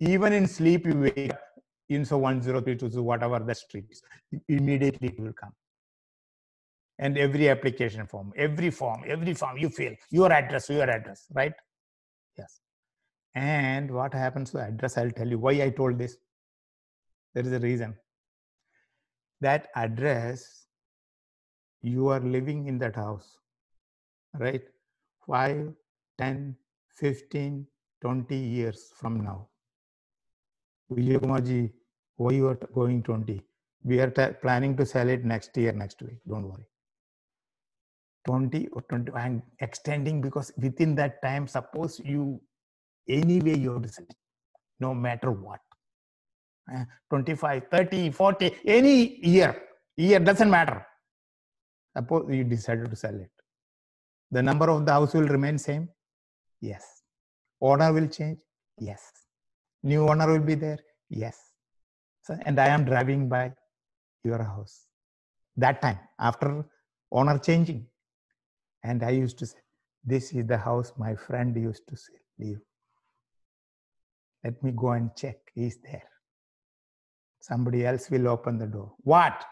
Even in sleep, you wake up in so 10322, whatever the street is, immediately it will come. And every application form, every form, every form you fill, your address, your address, right? Yes. And what happens to address, I'll tell you why I told this. There is a reason. That address, you are living in that house, right? 5, 10, 15, 20 years from now. Vijay Kumarji, why you are going 20? We are planning to sell it next year, next week. Don't worry. 20 or 20, I'm extending because within that time, suppose you, anyway, you have to sell it, no matter what. Uh, 25, 30, 40, any year, year doesn't matter. Suppose you decided to sell it. The number of the house will remain same? Yes. Owner will change? Yes. New owner will be there? Yes. So, and I am driving by your house. That time, after owner changing. And I used to say, This is the house my friend used to say, live. Let me go and check. He's there. Somebody else will open the door. What?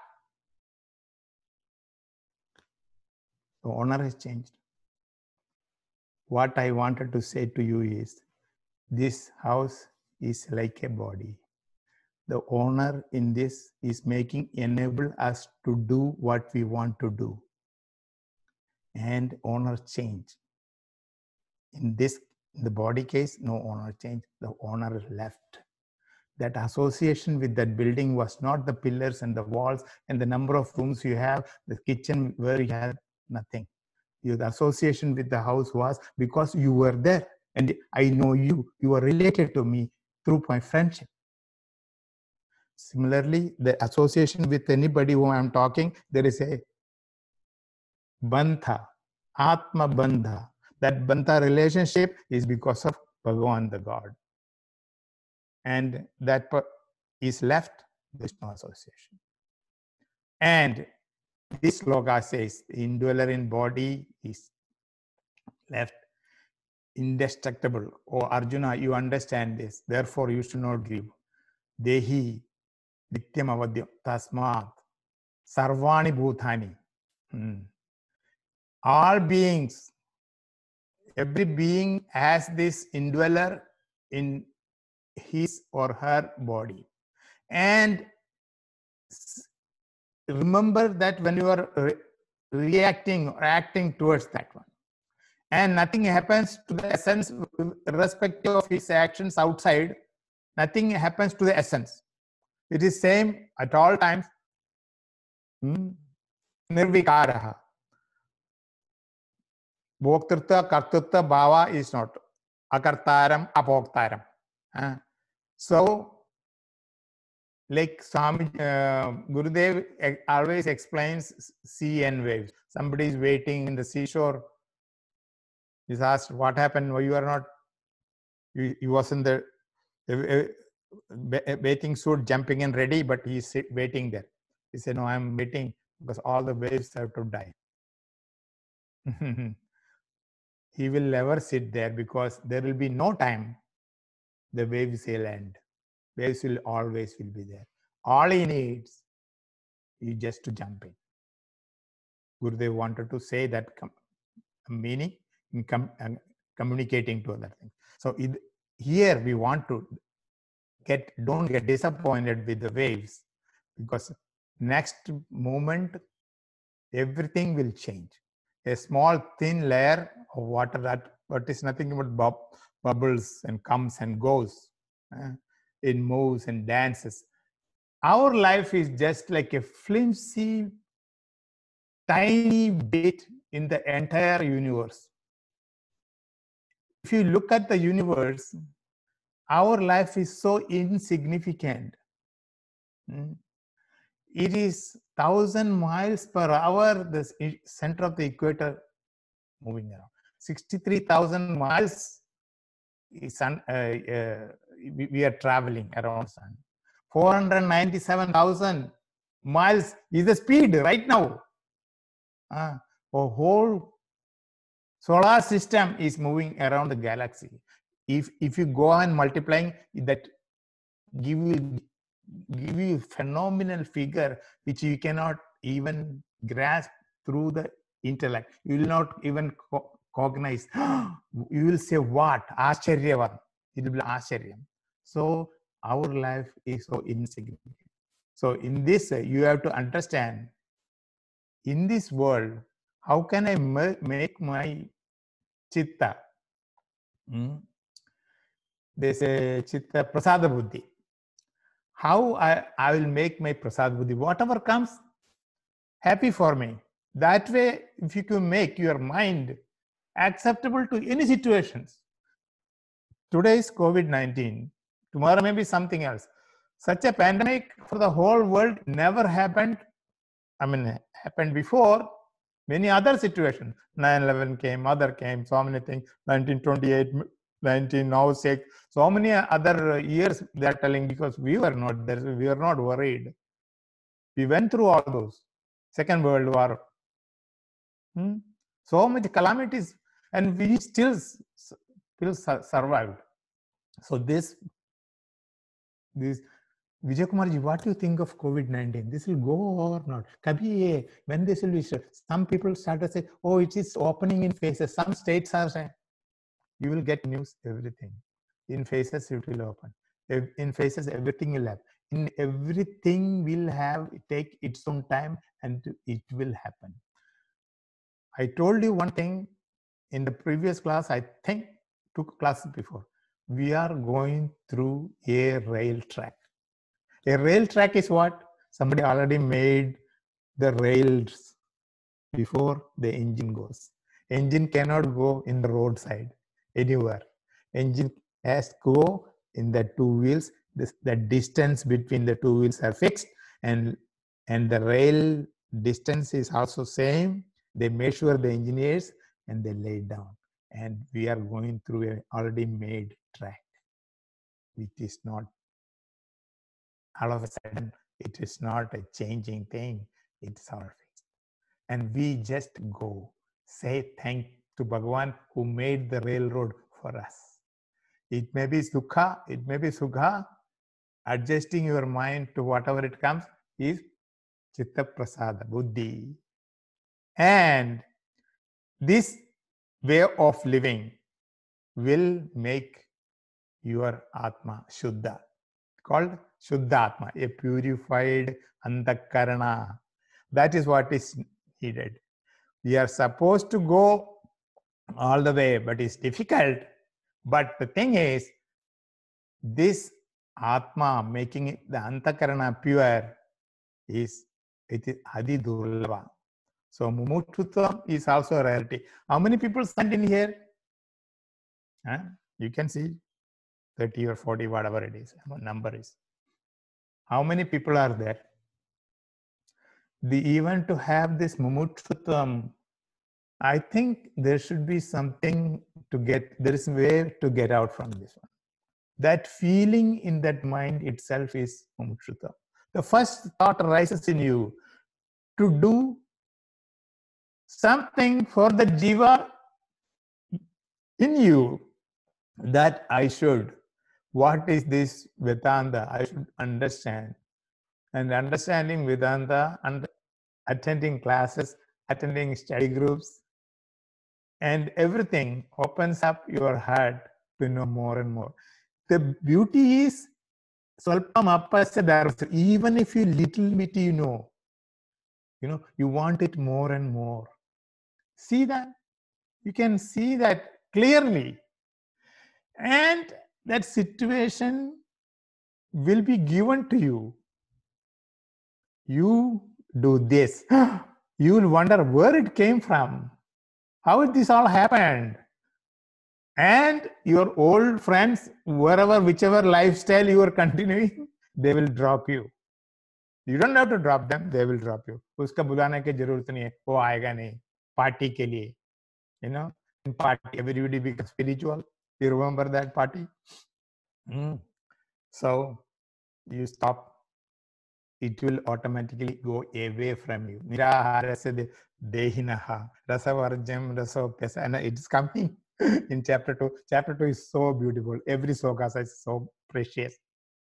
The owner has changed. What I wanted to say to you is this house is like a body. The owner in this is making enable us to do what we want to do. And owner change. In this the body case, no owner change, the owner left. That association with that building was not the pillars and the walls and the number of rooms you have, the kitchen where you have nothing. Your association with the house was because you were there and I know you, you are related to me through my friendship. Similarly, the association with anybody whom I'm talking, there is a bandha, atma bandha. That bandha relationship is because of Bhagavan the God. And that is left, no association. And this sloka says, indweller in body is left indestructible. Oh, Arjuna, you understand this. Therefore, you should not grieve. Dehi nityam avadyam tasmat sarvani. Hmm. All beings, every being has this indweller in his or her body. And remember that when you are re- reacting or acting towards that one, and nothing happens to the essence irrespective of his actions outside nothing happens to the essence it is same at all times Hmm. nirvikaraha bhoktirtva kartritva bhava is not akartaram apoktaram Ah. so like Swami, uh, Gurudev always explains sea and waves. Somebody is waiting in the seashore. He's asked, "What happened? Why you are not?" you, he was in uh, uh, ba- bathing suit, jumping in ready, but he's waiting there. He said, "No, I'm waiting because all the waves have to die." he will never sit there because there will be no time. The waves will end. Waves will always will be there. All he needs is just to jump in. Gurudev wanted to say that meaning in com- and communicating to other things. So here we want to get don't get disappointed with the waves because next moment everything will change. A small thin layer of water that but is nothing but bub- bubbles and comes and goes. uh, it moves and dances. Our life is just like a flimsy, tiny bit in the entire universe. If you look at the universe, our life is so insignificant. Mm. It is thousand miles per hour, the center of the equator moving around. 63,000 miles sun, uh, uh, we, are traveling around sun. 497,000 miles is the speed right now. Uh, whole solar system is moving around the galaxy. If if you go on multiplying that give you give you phenomenal figure which you cannot even grasp through the intellect. You will not even co- cognize. You will say what? Ascharyavan it will be ascharya so our life is so insignificant. So in this you have to understand in this world how can i make my chitta? Hmm? They say chitta prasada buddhi. How I, I will make my prasad buddhi? Whatever comes happy for me. That way if you can make your mind acceptable to any situations. Today is covid-19 tomorrow may be something else. Such a pandemic for the whole world never happened. I mean happened before. Many other situations. 9-11 came other came so many things. 1928 19 now six so many other years they are telling because we were not there we were not worried we went through all those second world war hmm? so much calamities and we still still survived so this this Vijay Kumarji, what do you think of COVID-19? This will go or not? Kabhi, when this will be, some people start to say, oh, it is opening in phases. Some states are saying, you will get news, everything. In phases, it will open. In phases, everything will happen. In everything will have take its own time and it will happen. I told you one thing in the previous class, I think two classes before. We are going through a rail track. A rail track is what? Somebody already made the rails before the engine goes. Engine cannot go in the roadside anywhere. Engine has go in the two wheels. This, the distance between the two wheels are fixed and and the rail distance is also same. They measure the engineers and they lay down. And we are going through a already made track, which is not all of a sudden it is not a changing thing. It's all fixed. And we just go say thank to Bhagavan who made the railroad for us. It may be Sukha, it may be Sukha. Adjusting your mind to whatever it comes is Chitta Prasada, Buddhi. And this way of living will make your Atma Shuddha, called Shuddha Atma, a purified Antakarana. That is what is needed. We are supposed to go all the way, but it's difficult. But the thing is, this Atma making it, the Antakarana pure is it is Adi Durlabha. So Mumukshutvam is also a reality. How many people stand in here? Huh? You can see 30 or 40, whatever it is, number is. How many people are there? The even to have this Mumukshutvam I think there should be something to get, there is a way to get out from this one. That feeling in that mind itself is mumutsuta. The first thought arises in you to do something for the jiva in you that I should. What is this Vedanta? I should understand. And understanding Vedanta and attending classes, attending study groups, and everything opens up your heart to know more and more. The beauty is even if you little bit you know, you know, you want it more and more. See that? You can see that clearly. And that situation will be given to you. You do this. You will wonder where it came from how this all happened and your old friends wherever whichever lifestyle you are continuing they will drop you you don't have to drop them they will drop you उसका बुलाने की जरूरत नहीं है वो आएगा नहीं party के लिए you know in party everybody becomes spiritual you remember that party mm. so you stop it will automatically go away from you niraharasya dehinaha rasavarjam rasopyasa and it's coming in chapter 2 chapter 2 is so beautiful every sokasa is so precious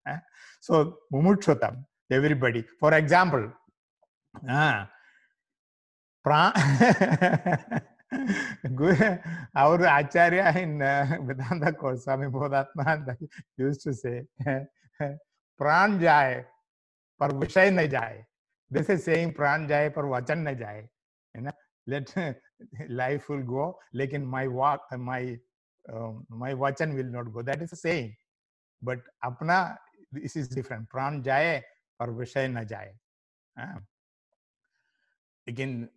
eh? so mumukshutam everybody for example ah, pra- our acharya in uh, vedanta course swami bodhatma used to say प्राण जाए पर विषय न जाए this is saying प्राण जाए पर वचन न जाए है ना? लेट लाइफ विल गो लेकिन my walk my my vachan will not go that is a saying but अपना दिस इज़ डिफरेंट प्राण जाए और विषय न जाए। हाँ। लेकिन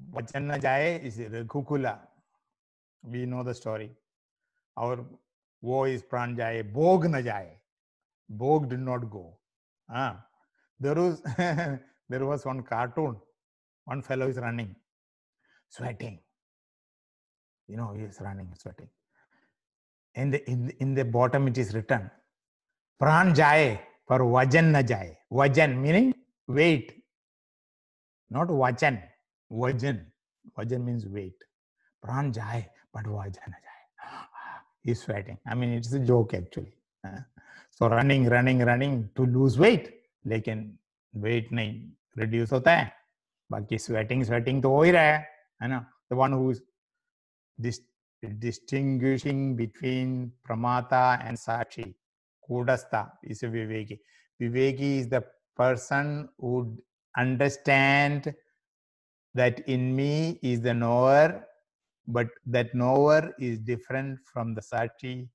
वचन न जाए is Raghukula. We know the story और वो इस प्राण जाए, भोग न जाए। भोग डिड नॉट गो हाँ। There was there was one cartoon One fellow is running, sweating. You know, he is running, sweating. In the, in the, in the bottom, it is written, pran jaye, पर वज़न न जाए वज़न meaning wait not वचन वज़न वज़न means wait प्राण जाए बट वज़न न जाए is sweating I mean it's joke actually so running running running to lose weight लेकिन वेट नहीं रिड्यूस होता है बाकी स्वेटिंग स्वेटिंग तो हो ही रहा है है ना the one who distinguishing between pramata and sachi kudastha is a viveki viveki is the person who understand that in me is the knower but that knower is different from the sachi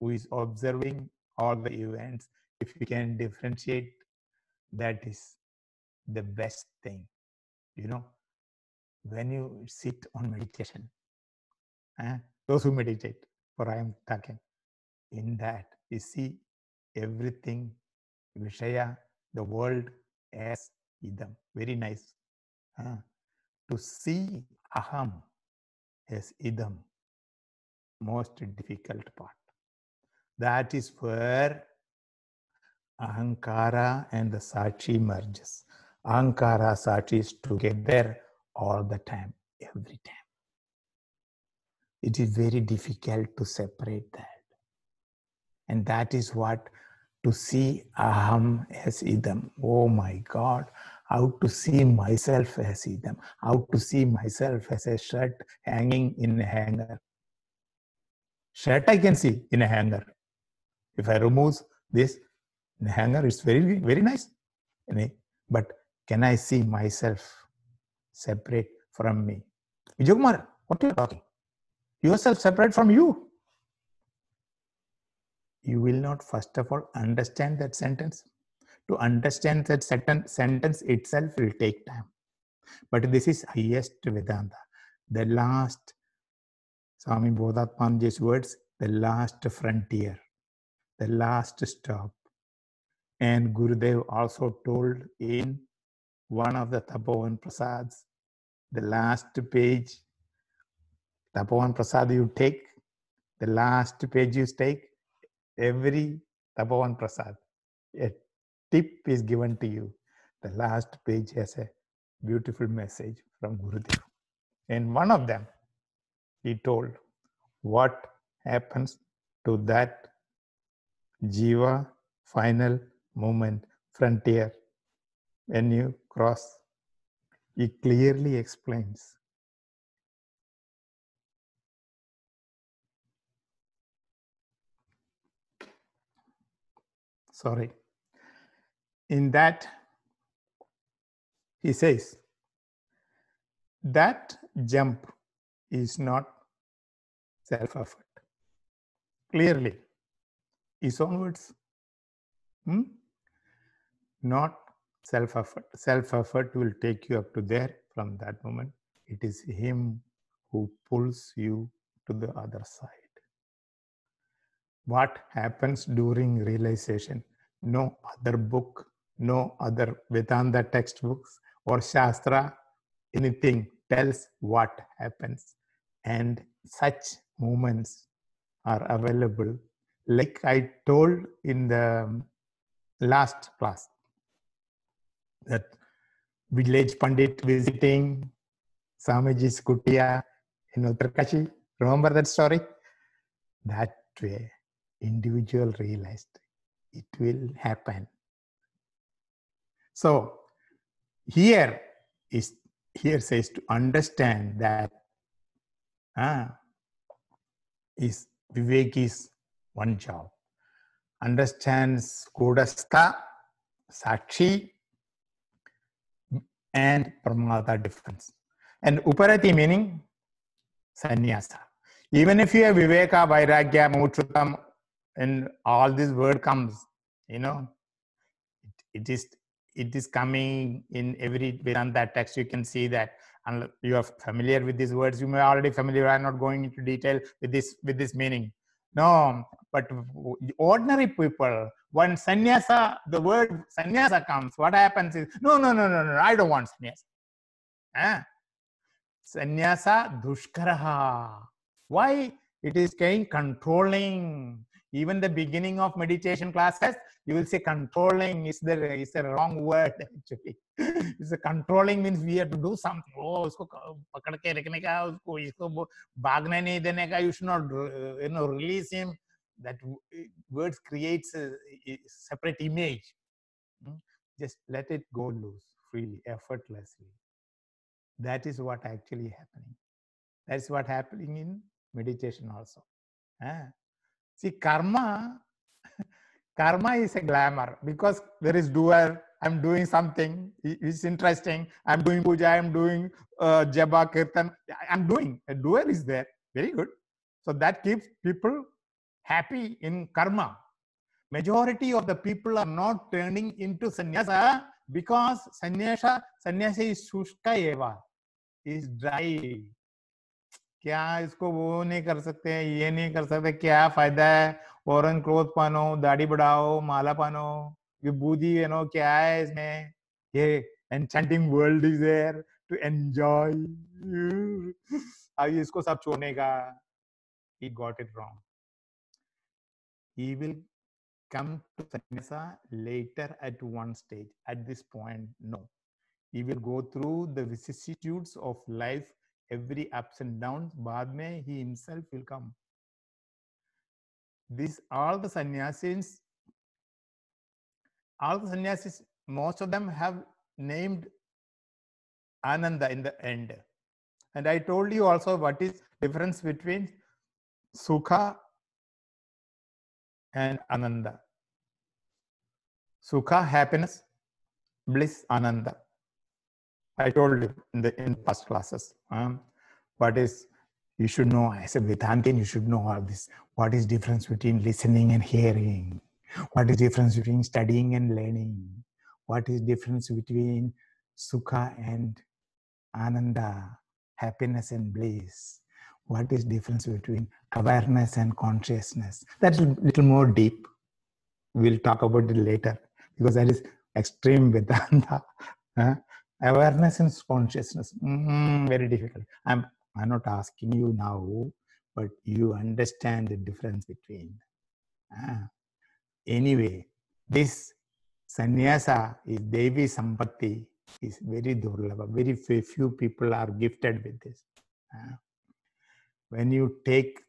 who is observing all the events if you can differentiate that is the best thing you know when you sit on meditation eh, those who meditate for i am talking in that you see everything vishaya the world as idam. Very nice eh, to see aham as idam most difficult part. That is where ahankara and the sachi merges. Ahankara, sachi is together all the time, every time. It is very difficult to separate that. And that is what to see aham as idam. Oh my God, how to see myself as idam, how to see myself as a shirt hanging in a hanger. Shirt I can see in a hanger. If I remove this, hanger is very very nice but can i see myself separate from me? Vijaykumar, what are you talking? Yourself separate from you. You will not first of all understand that sentence. To understand that sentence, sentence itself will take time. But this is highest vedanta. The last swami bodhatmanji's words the last frontier the last stop. And Gurudev also told in one of the Tapovan Prasads, the last page, Tapovan Prasad you take, the last page you take, every Tapovan Prasad, a tip is given to you. The last page has a beautiful message from Gurudev. In one of them, he told what happens to that jiva final moment, frontier, when you cross, it clearly explains. Sorry. In that, he says, that jump is not self effort. Clearly, his own words. Hmm? not self effort. Self effort will take you up to there from that moment. It is Him who pulls you to the other side. What happens during realization? No other book, no other Vedanta textbooks or Shastra, anything tells what happens. And such moments are available. Like I told in the last class, that village pandit visiting Swamiji's kutia in Uttarkashi Remember that story? That way, individual realized it will happen. So here is here says to understand that ah, is Vivek is one job. Understands Kutastha, Sakshi, and Pramada difference. And Uparati meaning sannyasa. Even if you have Viveka, Vairagya, Mokshutam, and all this word comes, you know, it, it is it is coming in every Vedanta text. You can see that and you are familiar with these words. You may already familiar. I'm not going into detail with this with this meaning. No, but ordinary people, when sannyasa, the word sannyasa comes, what happens is, no, no, no, no, no, I don't want sannyasa. Sannyasa dushkaraha. Why? It is getting controlling. Even the beginning of meditation classes, you will say controlling is the is a wrong word actually. it's a controlling means we have to do something. Oh, dene ka. You should not uh, you know release him. That words creates a, a separate image. Just let it go loose freely, effortlessly. That is what actually happening. That's what happening in meditation also. Ah. See, karma karma is a glamour because there is doer i'm doing something it's interesting i'm doing puja i'm doing uh, japa kirtan i'm doing a doer is there very good so that keeps people happy in karma majority of the people are not turning into sannyasa because sannyasa sannyasa is shushka eva is dry क्या इसको वो नहीं कर सकते ये नहीं कर सकते क्या फ़ायदा है फॉरन क्लोथ पहनो दाढ़ी बढ़ाओ माला पहनो विभूति है नो क्या है इसमें ये enchanting world is there to enjoy अब इसको सब छोड़ने का he got it wrong he will come to sannyasa later at one stage. At this point, no. He will go through the vicissitudes of life, every ups and downs. Baad he himself will come. These all the sannyasins, all the sannyasis, most of them have named Ananda in the end. And I told you also what is difference between Sukha and ananda sukha happiness bliss ananda i told you in the in past classes um, what is you should know as a Vedantin, you should know all this. What is difference between listening and hearing? What is difference between studying and learning? What is difference between sukha and ananda, happiness and bliss? What is difference between awareness and consciousness? That's a little more deep. We'll talk about it later because that is extreme Vedanta. Awareness and consciousness, mm, very difficult. I'm I'm not asking you now, but you understand the difference between. Ah. Anyway, this sannyasa is Devi Sampatti is very durlabha. Very few people are gifted with this. Ah. When you take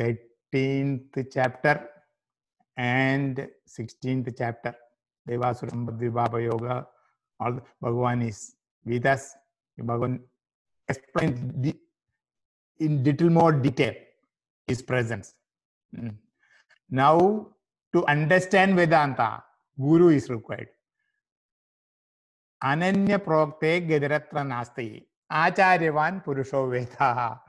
13th chapter and 16th chapter, Devasuram Vibhaga Yoga, all the, Bhagavan is with us. Bhagavan explains in little more detail his presence. Mm. Now, to understand Vedanta, Guru is required. Ananya prokte gatiratra nasti. Acharyavan purusho veda.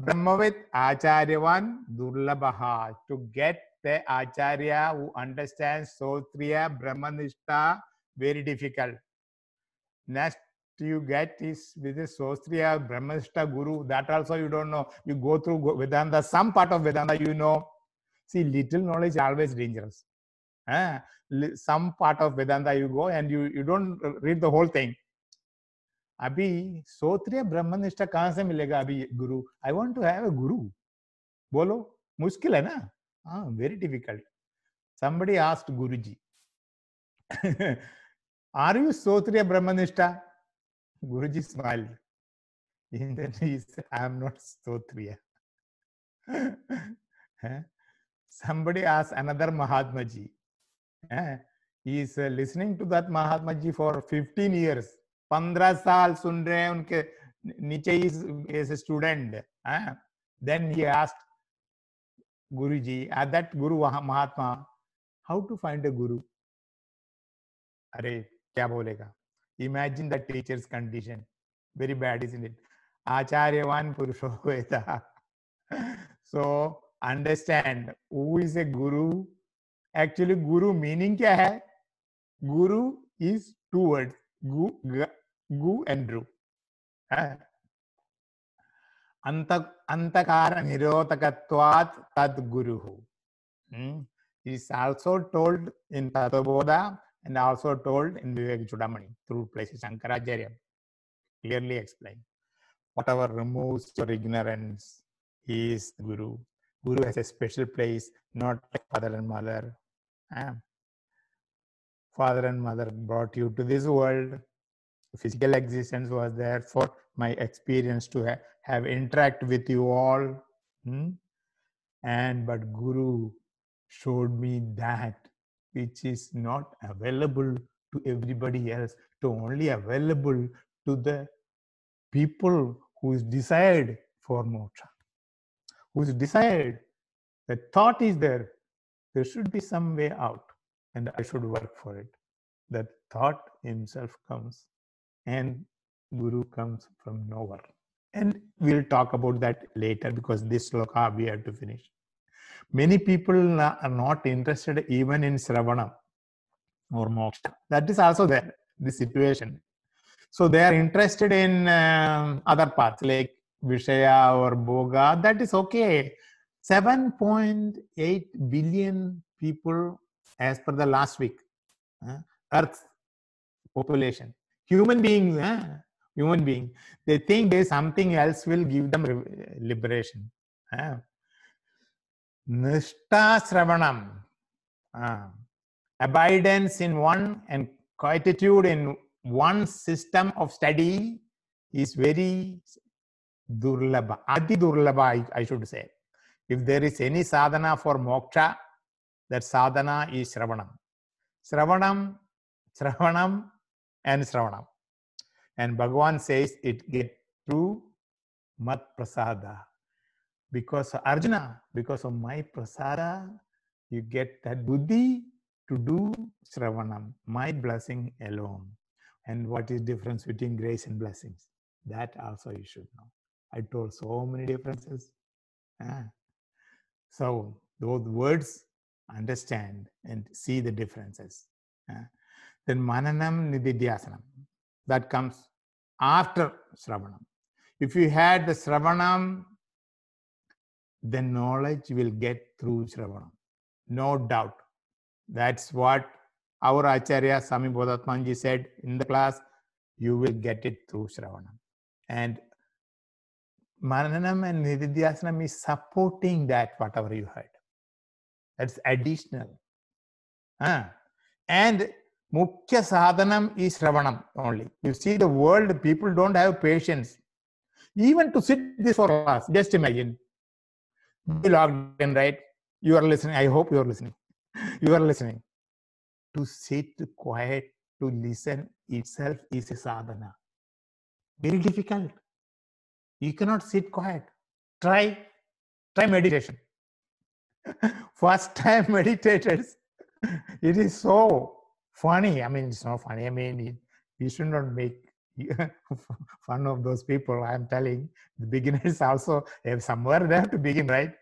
Brahmavid Acharyavan durlabha. To get the Acharya who understands Sotriya Brahmanishta, very difficult. Next you get is with the Sostriya Brahmanishta Guru. That also you don't know. You go through Vedanta, some part of Vedanta you know. See, little knowledge always dangerous. Eh? Some part of Vedanta you go and you, you don't read the whole thing. अभी सोत्रिय ब्रह्मनिष्ठा कहाँ से मिलेगा अभी गुरु? I want to have a guru. बोलो, मुश्किल है ना? हाँ very difficult somebody asked guru ji are you shrotriya brahmanishtha? Guru ji smile am not shrotriya. Somebody asked mahatma ji listening to that mahatma ji for fifteen years पंद्रह साल सुन रहे हैं उनके नीचे ही student then he? Asked guru ji at that guru mahatma how to find a guru अरे, क्या बोलेगा? Imagine the teacher's condition very bad is in it आचार्यवान पुरुषो वेता so understand who is a guru actually guru meaning क्या है? Guru is two words Gu, Gu, and Ru. Antakara guru Tad Guruhu. is also told in Tattvabodha and also told in Vivek Chudamani through places Shankaracharya. Clearly explained. Whatever removes your ignorance is Guru. Guru has a special place, not like father and mother. Ah. Father and mother brought you to this world. Physical existence was there for my experience to ha- have interact with you all. Hmm? And but Guru showed me that which is not available to everybody else, to only available to the people who is desired for moksha, who is desired. The thought is there. There should be some way out, and I should work for it. That thought himself comes, and Guru comes from nowhere. And we'll talk about that later because this sloka we have to finish. Many people are not interested even in Sravana or Moksha. That is also there, the situation. So they are interested in uh, other paths like Vishaya or Bhoga. That is okay. 7.8 billion people as per the last week. Uh, Earth population. Human beings, uh, human being. They think there's something else will give them liberation. Uh, Nishtasravanam, uh, abidance in one and quietude in one system of study is very durlabha, adi durlabha, I, I should say. If there is any sadhana for moksha, that sadhana is Sravanam. Sravanam, Sravanam, and Sravanam. And Bhagavan says it get through Mat Prasada. Because Arjuna, because of my prasada, you get that buddhi to do Sravanam, my blessing alone. And what is difference between grace and blessings? That also you should know. I told so many differences. Ah. So those words understand and see the differences. Ah. Then Mananam Nididhyasanam. That comes after Sravanam. If you had the Sravanam then knowledge will get through Shravanam. No doubt. That's what our Acharya Swami Bodhatmanji said in the class. You will get it through Shravanam. And Mananam and Nididhyasanam is supporting that, whatever you heard. That's additional. Ah. And Mukhya Sadhanam is Shravanam only. You see, the world, people don't have patience. Even to sit this for us, just imagine be logged in, right? You are listening. I hope you are listening. You are listening. To sit quiet, to listen itself is a sadhana. Very difficult. You cannot sit quiet. Try, try meditation. First time meditators, it is so funny. I mean, it's not funny. I mean, it, you should not make fun of those people. I'm telling the beginners also have somewhere they have to begin, right?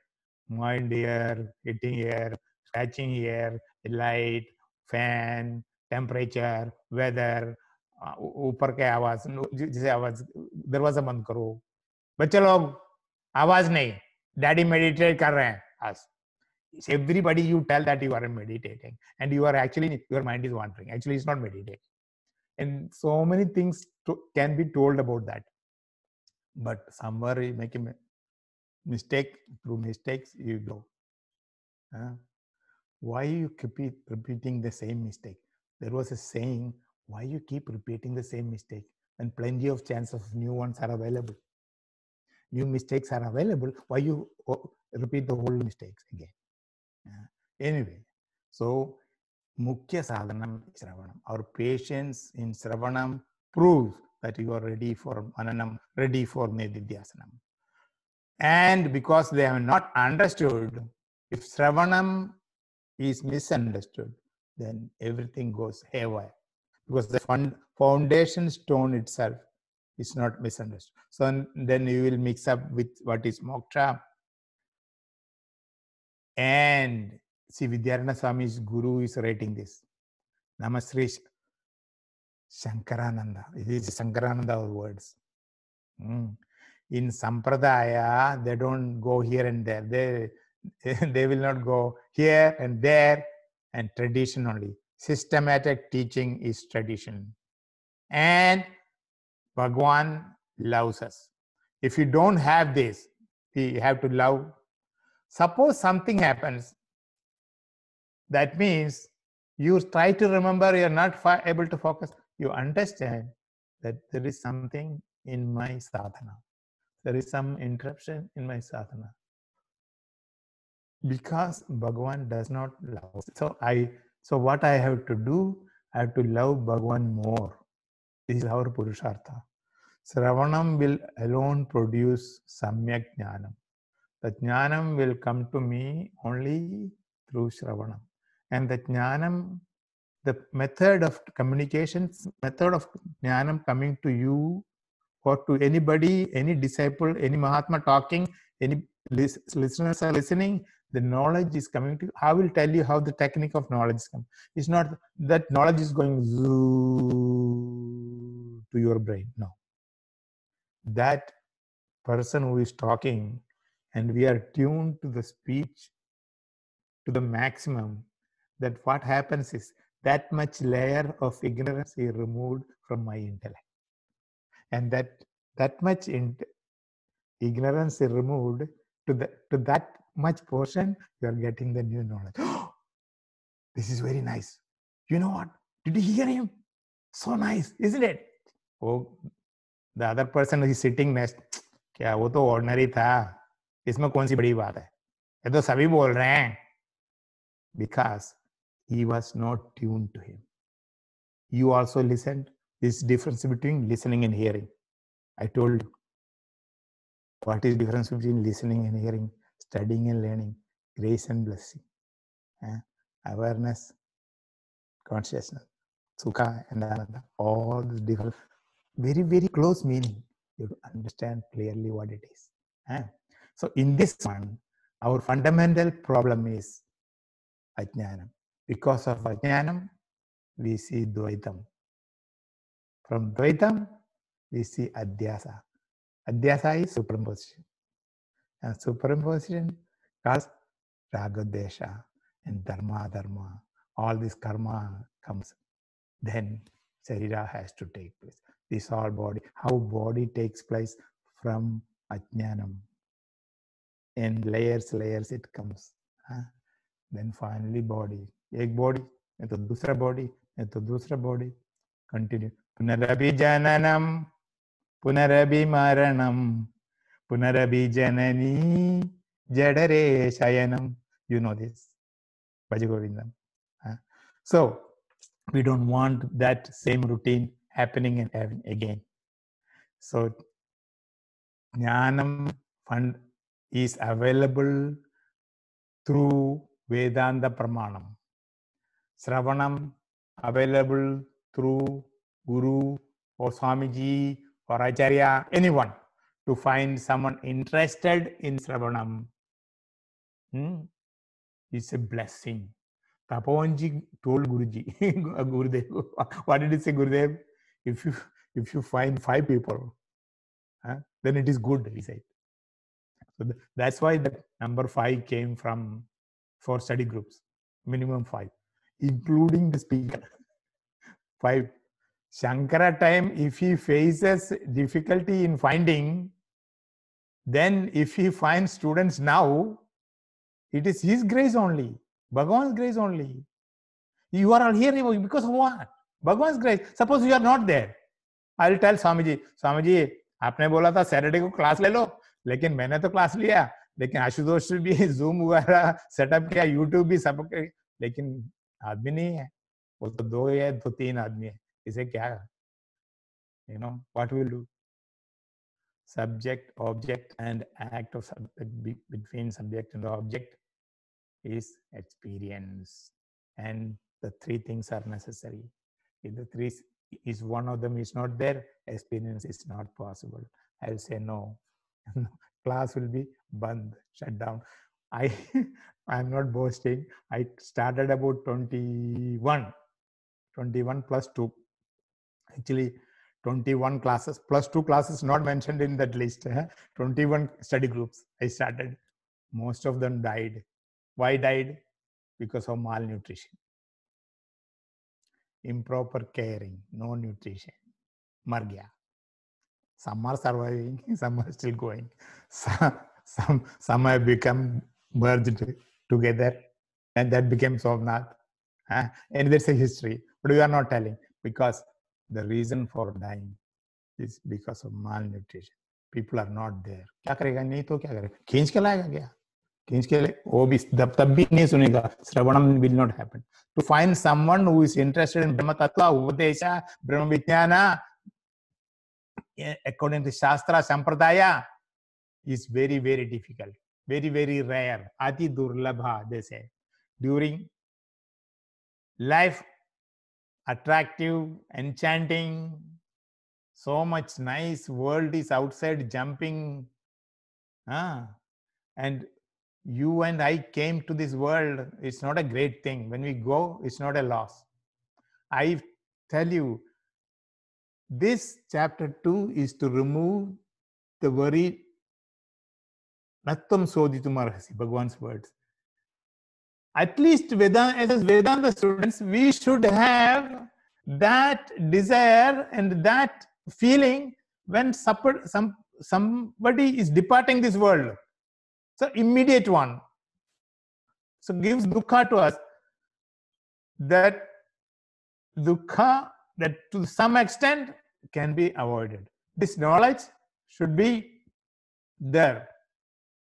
Mind here, hitting here, scratching here, light, fan, temperature, weather, ऊपर के आवाज जैसे आवाज दरवाजा बंद करो बच्चे लोग आवाज नहीं डैडी मेडिटेट कर रहे हैं आज everybody you tell that you are meditating and you are actually your mind is wandering. Actually it's not meditating and so many things to, can be told about that. But somewhere you make a mistake through mistakes you go. Uh, why you keep repeating the same mistake? There was a saying why you keep repeating the same mistake when plenty of chances of new ones are available? New mistakes are available. Why you repeat the whole mistakes again. Anyway, so Mukhya Sadhanam Sravanam. Our patience in Sravanam proves that you are ready for Mananam, ready for Nididhyasanam. And because they have not understood, if Sravanam is misunderstood, then everything goes haywire. Because the fund, foundation stone itself is not misunderstood. So then you will mix up with what is moksha. And see, Vidyaranya Swami's guru is writing this. Namasri Shankarananda. It is Shankarananda words. Mm. In Sampradaya, they don't go here and there. They they will not go here and there and tradition only. Systematic teaching is tradition. And Bhagwan loves us. If you don't have this, you have to love. Suppose something happens, that means you try to remember, you're not able to focus. You understand that there is something in my sadhana. There is some interruption in my sadhana. Because Bhagwan does not love. So I so what I have to do, I have to love Bhagwan more. This is our Purushartha. Sravanam will alone produce Samyak Jnanam. The Jnanam will come to me only through Sravanam. And the Jnanam, the method of communication, method of Jnanam coming to you or to anybody, any disciple, any Mahatma talking, any listeners are listening, the knowledge is coming to you. I will tell you how the technique of knowledge is coming. It's not that knowledge is going to your brain. No. That person who is talking and we are tuned to the speech to the maximum, that what happens is that much layer of ignorance is removed from my intellect. And that that much in, ignorance is removed to the to that much portion, you are getting the new knowledge. this is very nice. You know what? Did you hear him? So nice, isn't it? Oh, the other person is sitting next. क्या वो तो ordinary था इसमें कौन सी बड़ी बात है ये तो सभी बोल रहे हैं because he was not tuned to him you also listened this difference between listening and hearing i told you what is difference between listening and hearing studying and learning, grace and blessing, eh? awareness, consciousness, sukha and ananda, all the different, very, very close meaning. You understand clearly what it is. Eh? So in this one, our fundamental problem is ajnanam. Because of ajnanam, we see dvaitam. From dvaitam, we see adhyasa. Adhyasa is superimposition and superimposition cause ragadvesha and dharma dharma. All this karma comes. Then sarira has to take place. This all body, how body takes place from ajnanam. And layers, layers it comes. Then finally body, egg body, the dusra body, the dusra body, continue. Punarabi jananam, punarabi maranam, punarabi janani, jadare shayanam. You know this, Bhajagovindam. Huh? So we don't want that same routine happening in again. So jnanam fund is available through Vedanta Pramanam. Sravanam available through Guru or Swamiji or Acharya, anyone to find someone interested in Sravanam hmm, is a blessing. Tapovanji told Guruji, Gurudev, what did he say, Gurudev? If you if you find five people, huh, then it is good, he said. So that's why the number five came from four study groups, minimum five, including the speaker. five. Shankara time, if he faces difficulty in finding, then if he finds students now, it is his grace only, Bhagwan's grace only. You are all here because of what? Bhagwan's grace. Suppose you are not there. I will tell Swamiji, Swamiji, आपने बोला था Saturday को class ले लो लेकिन मैंने तो class लिया। लेकिन आशुतोष भी जूम वगैरह सेटअप किया यूट्यूब भी सब लेकिन आदमी नहीं है। वो तो दो या दो तीन आदमी है। इसे क्या you know what will do subject object and act of between subject and object is experience and the three things are necessary if the three is one of them is not there experience is not possible I will say no. class will be band shut down. I i'm not boasting. I started about 21 21 plus 2 actually 21 classes plus two classes not mentioned in that list. Eh? 21 study groups i started. Most of them died. Why died? Because of malnutrition. Improper caring no nutrition. Margya some are surviving some are still going some some, some have become merged together and that became Somnath. Eh? and there's a history but we are not telling because the reason for dying is because of malnutrition. People are not there. क्या करेगा नहीं तो क्या करेगा खींच के लाएगा क्या खींच के वो भी तब तब भी नहीं सुनेगा श्रवणम will not happen. To find someone who is interested in Brahma Tattva, Upadesha, Brahma Vijnana, according to Shastra, Sampradaya, is very, very difficult. Very, very rare. Ati Durlabha, they say. During life attractive, enchanting, so much nice world is outside jumping. Ah, and you and I came to this world. It's not a great thing. When we go, it's not a loss. I tell you, this chapter 2 is to remove the worry. Nattam soditum arhasi, Bhagwan's words at least Vedanta, as Vedanta students, we should have that desire and that feeling when some, somebody is departing this world. So immediate one. So gives dukkha to us. That dukkha that to some extent can be avoided. This knowledge should be there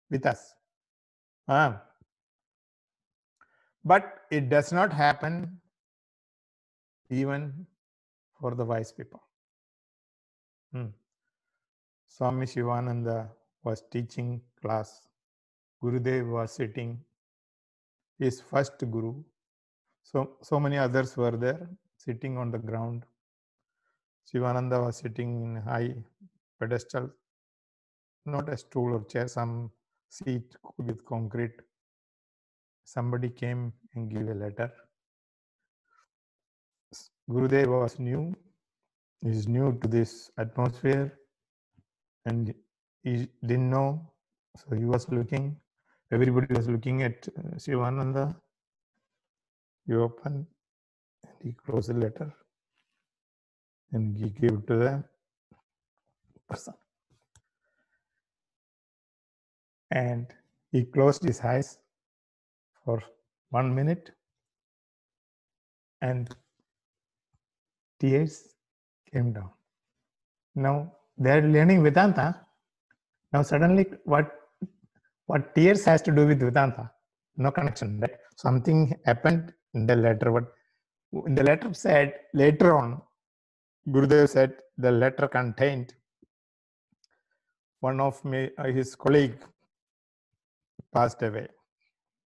with us. Uh, but it does not happen even for the wise people. Hmm. Swami Shivananda was teaching class. Gurudev was sitting, his first guru. So, so many others were there sitting on the ground. Shivananda was sitting in a high pedestal, not a stool or chair, some seat with concrete somebody came and gave a letter. Gurudev was new, he's new to this atmosphere and he didn't know, so he was looking, everybody was looking at uh, Shivananda. He opened and he closed the letter and he gave it to the person. And he closed his eyes for one minute and tears came down. Now they're learning Vedanta. Now suddenly what what tears has to do with Vedanta? No connection, right? Something happened in the letter. What in the letter said later on, Gurudev said the letter contained one of my, uh, his colleague passed away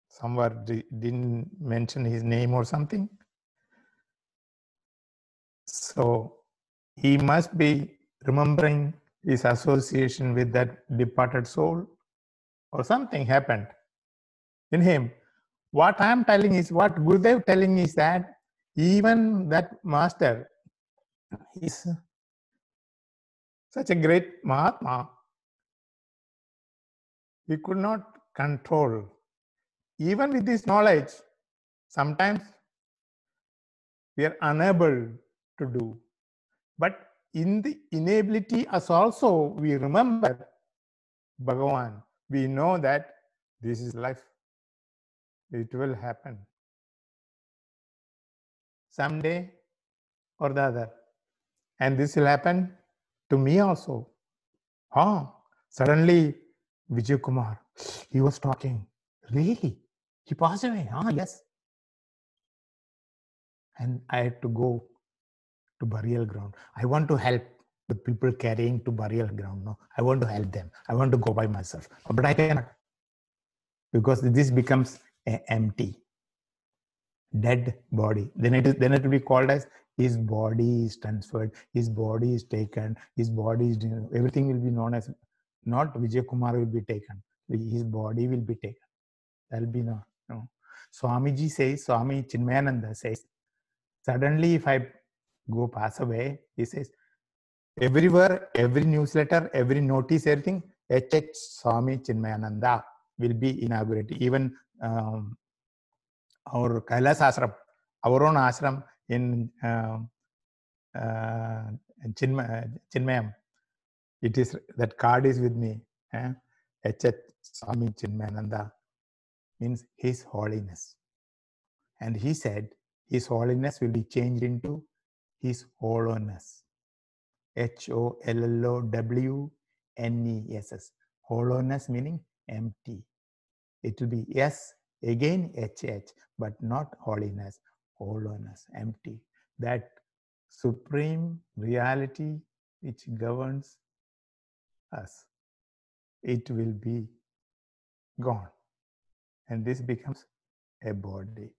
somewhere didn't mention his name or something. So he must be remembering his association with that departed soul or something happened in him. What I am telling is, what Gurudev telling is that even that master is such a great Mahatma, he could not control even with this knowledge, sometimes we are unable to do. But in the inability as also we remember Bhagavan. We know that this is life. It will happen. Someday or the other. And this will happen to me also. Huh? Suddenly Vijay Kumar, he was talking. Really? He passed away? Ah, yes. And I had to go to burial ground. I want to help the people carrying to burial ground. No, I want to help them. I want to go by myself, but I cannot because this becomes empty, dead body. Then it is then it will be called as his body is transferred, his body is taken, his body is everything will be known as not Vijay Kumar will be taken. His body will be taken. That will be no. no. Swamiji says, Swami Chinmayananda says, suddenly if I go pass away, he says, everywhere, every newsletter, every notice, everything, HH Swami Chinmayananda will be inaugurated. Even um, our Kailas ashram, our own ashram in uh, uh, Chinmayam, it is that card is with me. Eh? HH Swami Chinmayananda means His Holiness. And he said, His Holiness will be changed into His Hollowness. H O L L O W N E S S. Hollowness meaning empty. It will be S again H H, but not holiness, hollowness, empty. That supreme reality which governs us, it will be gone. And this becomes a body.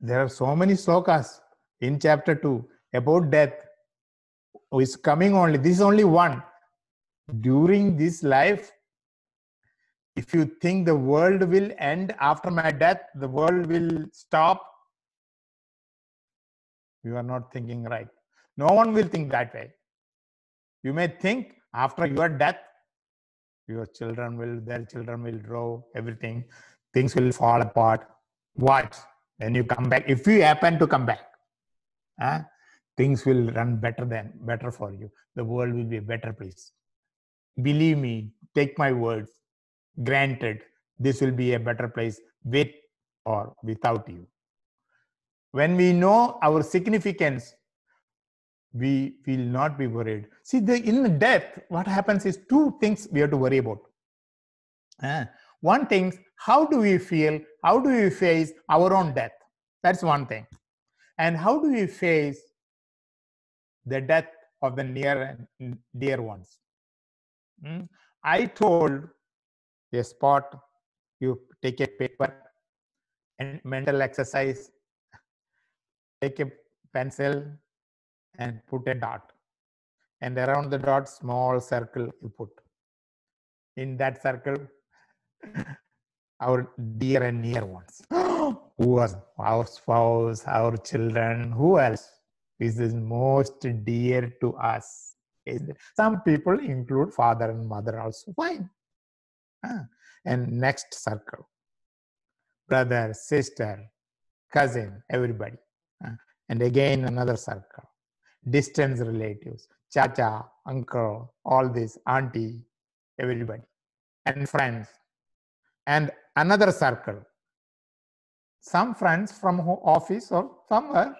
There are so many slokas in chapter 2 about death is coming only. This is only one. During this life, if you think the world will end after my death, the world will stop, you are not thinking right. No one will think that way. You may think after your death, your children will, their children will grow, everything, things will fall apart. What? When you come back, if you happen to come back, huh? things will run better than better for you the world will be a better place believe me take my words granted this will be a better place with or without you when we know our significance we will not be worried. See the in death what happens is two things we have to worry about. Uh, one thing how do we feel? How do we face our own death? That's one thing. And how do we face the death of the near and dear ones. Mm? I told a spot, you take a paper and mental exercise, take a pencil and put a dot. And around the dot, small circle you put. In that circle, our dear and near ones. who was our spouse, our children, who else? is most dear to us. Some people include father and mother also. Fine. And next circle brother, sister, cousin, everybody. And again, another circle. Distance relatives, cha-cha, uncle, all this, auntie, everybody, and friends. And another circle. Some friends from office or somewhere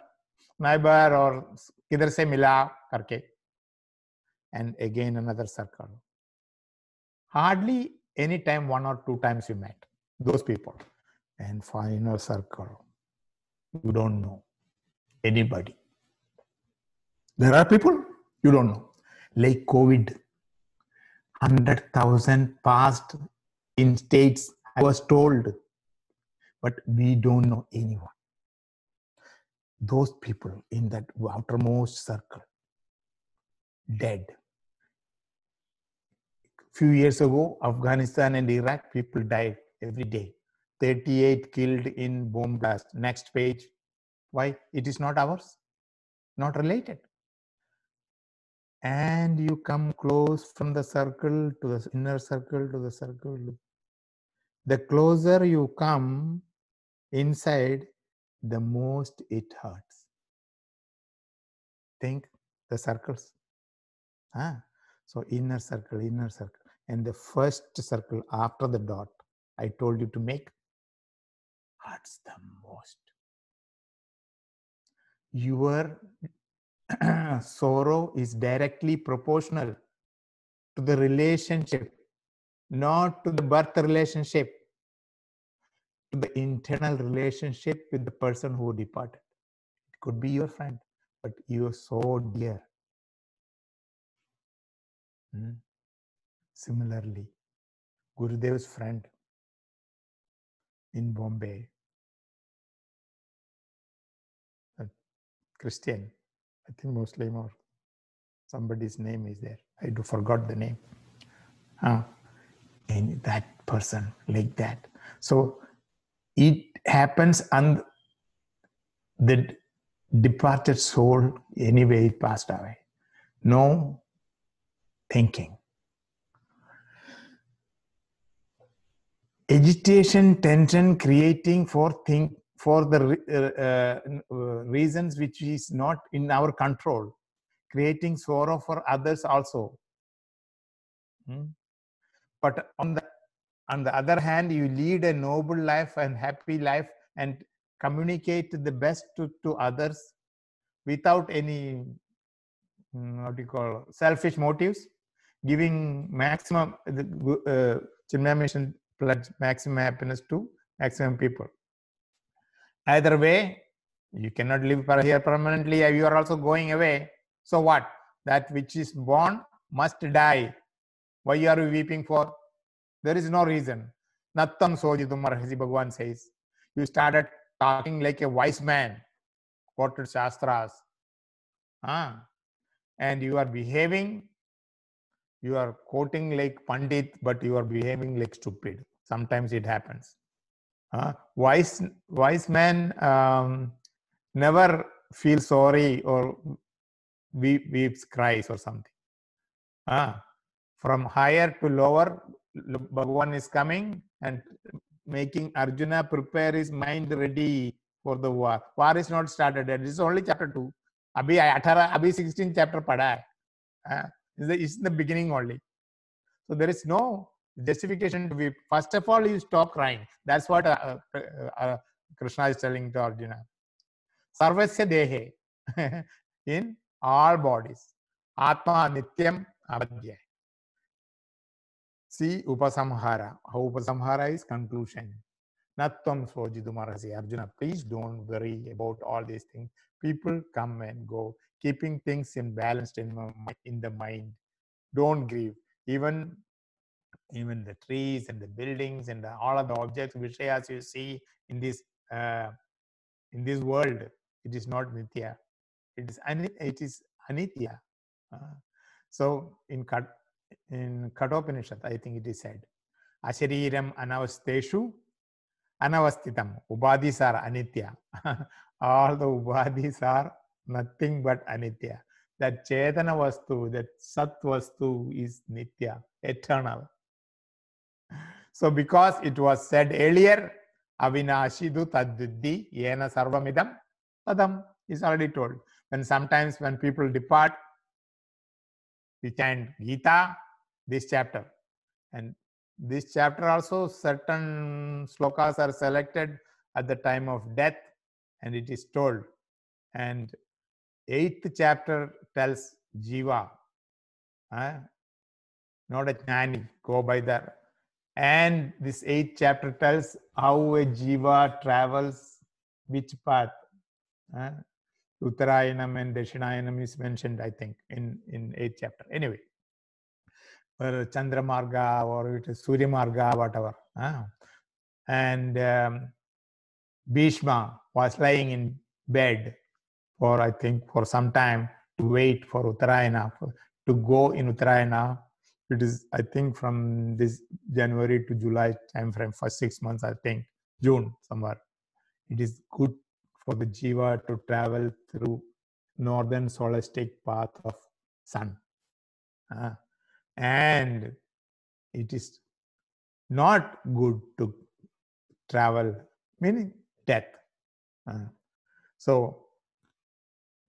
neighbor or kidhar se mila karke. And again another circle. Hardly any time one or two times you met those people. And final circle. You don't know anybody. There are people you don't know. Like covid 100000 passed in states i was told but we don't know anyone. Those people in that outermost circle dead. Few years ago afghanistan and iraq people died every day. 38 killed in bomb blast. Next page why it is not ours not related and you come close from the circle to the inner circle to the circle the closer you come inside the most it hurts. Think the circles. Ah, so inner circle, inner circle. And the first circle after the dot, I told you to make, hurts the most. Your sorrow is directly proportional to the relationship not to the birth relationship, to the internal relationship with the person who departed. It could be your friend, but you are so dear. Hmm. Similarly, Gurudev's friend in Bombay, Christian, I think Muslim or somebody's name is there. I do forgot the name. Uh, and that person like that. So it happens and the departed soul anyway it passed away. No thinking. Agitation, tension, creating for think for the uh, uh, reasons which is not in our control, creating sorrow for others also. Hmm? But on the on the other hand, you lead a noble life and happy life and communicate the best to, to others without any hmm, what do you call selfish motives giving maximum uh, Chinmaya Mission pledge maximum happiness to maximum people. Either way, you cannot live here permanently. You are also going away. So what? That which is born must die. Why are you weeping for? There is no reason. Nattam sojitum arhasi, Bhagavan says. You started talking like a wise man, quoted Shastras. Ah. And you are behaving you are quoting like Pandit, but you are behaving like stupid. Sometimes it happens. Uh, wise, wise man um, never feel sorry or weep, weeps, cries or something. Uh, from higher to lower, Bhagavan is coming and making Arjuna prepare his mind ready for the war. War is not started yet. This is only chapter 2. Abhi 18, abhi 16 chapter pada hai. Uh, it's in the beginning only. So there is no justification to be. First of all, you stop crying. That's what uh, uh, uh, Krishna is telling to Arjuna. Sarvasya dehe in all bodies. Atma nityam abadya. See upasamhara. How upasamhara is conclusion. Natvam sojidumarasi. Arjuna, please don't worry about all these things. People come and go keeping things in balanced in, in the mind don't grieve even even the trees and the buildings and all of the objects which as you see in this uh, in this world it is not nitya it is it is anitya uh, so in kat in kathopanishad i think it is said ashariram anavasteshu anavastitam upadhis are anitya all the upadhis are nothing but anitya. That Chetana Vastu, that Sat Vastu is Nitya, eternal. So because it was said earlier, Avinashidu Tadviddhi Yena Sarvamidam Padam is already told. When sometimes when people depart, we chant Gita, this chapter. And this chapter also, certain slokas are selected at the time of death and it is told. And eighth chapter tells Jiva, uh, not a jnani, go by that. And this eighth chapter tells how a Jiva travels, which path. Uh, Uttarayanam and Dakshinayanam is mentioned, I think, in, in eighth chapter. Anyway, or Chandra Marga or it is Surya Marga, whatever. Uh, and um, Bhishma was lying in bed for I think for some time to wait for Uttarayana for, to go in Uttarayana. It is I think from this January to July time frame for six months I think June somewhere. It is good for the jiva to travel through northern solstice path of sun, uh, and it is not good to travel meaning death. Uh, so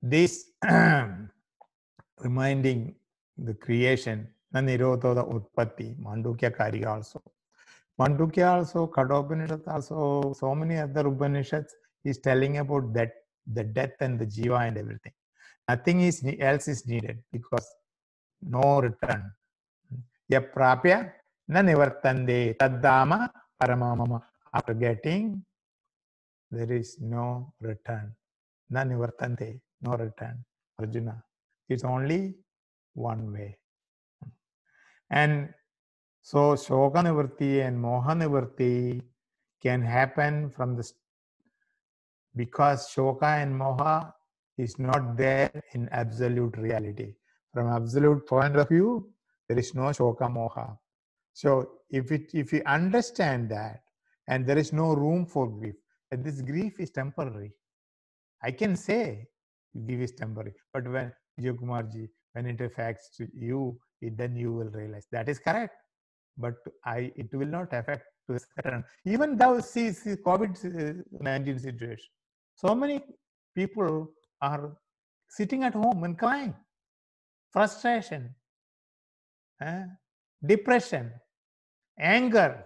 this reminding the creation, Nanirodho the Utpatti, Mandukya Karika also. Mandukya also, Kathopanishad also, so many other Upanishads is telling about that the death and the jiva and everything. Nothing is else is needed because no return. Yaprapya Na nivartande taddama paramamama. After getting, there is no return. Na nivartande, no return. Arjuna. It's only one way. And so Shoka Nivritti and Moha Nivritti can happen from the because Shoka and Moha is not there in absolute reality. From absolute point of view, there is no Shoka Moha. So if it if you understand that and there is no room for grief, and this grief is temporary. I can say grief is temporary, but when Kumarji, when it affects you, it, then you will realize that is correct. But I, it will not affect to certain. Even though see, see COVID nineteen situation, so many people are sitting at home and crying, frustration, eh? depression, anger,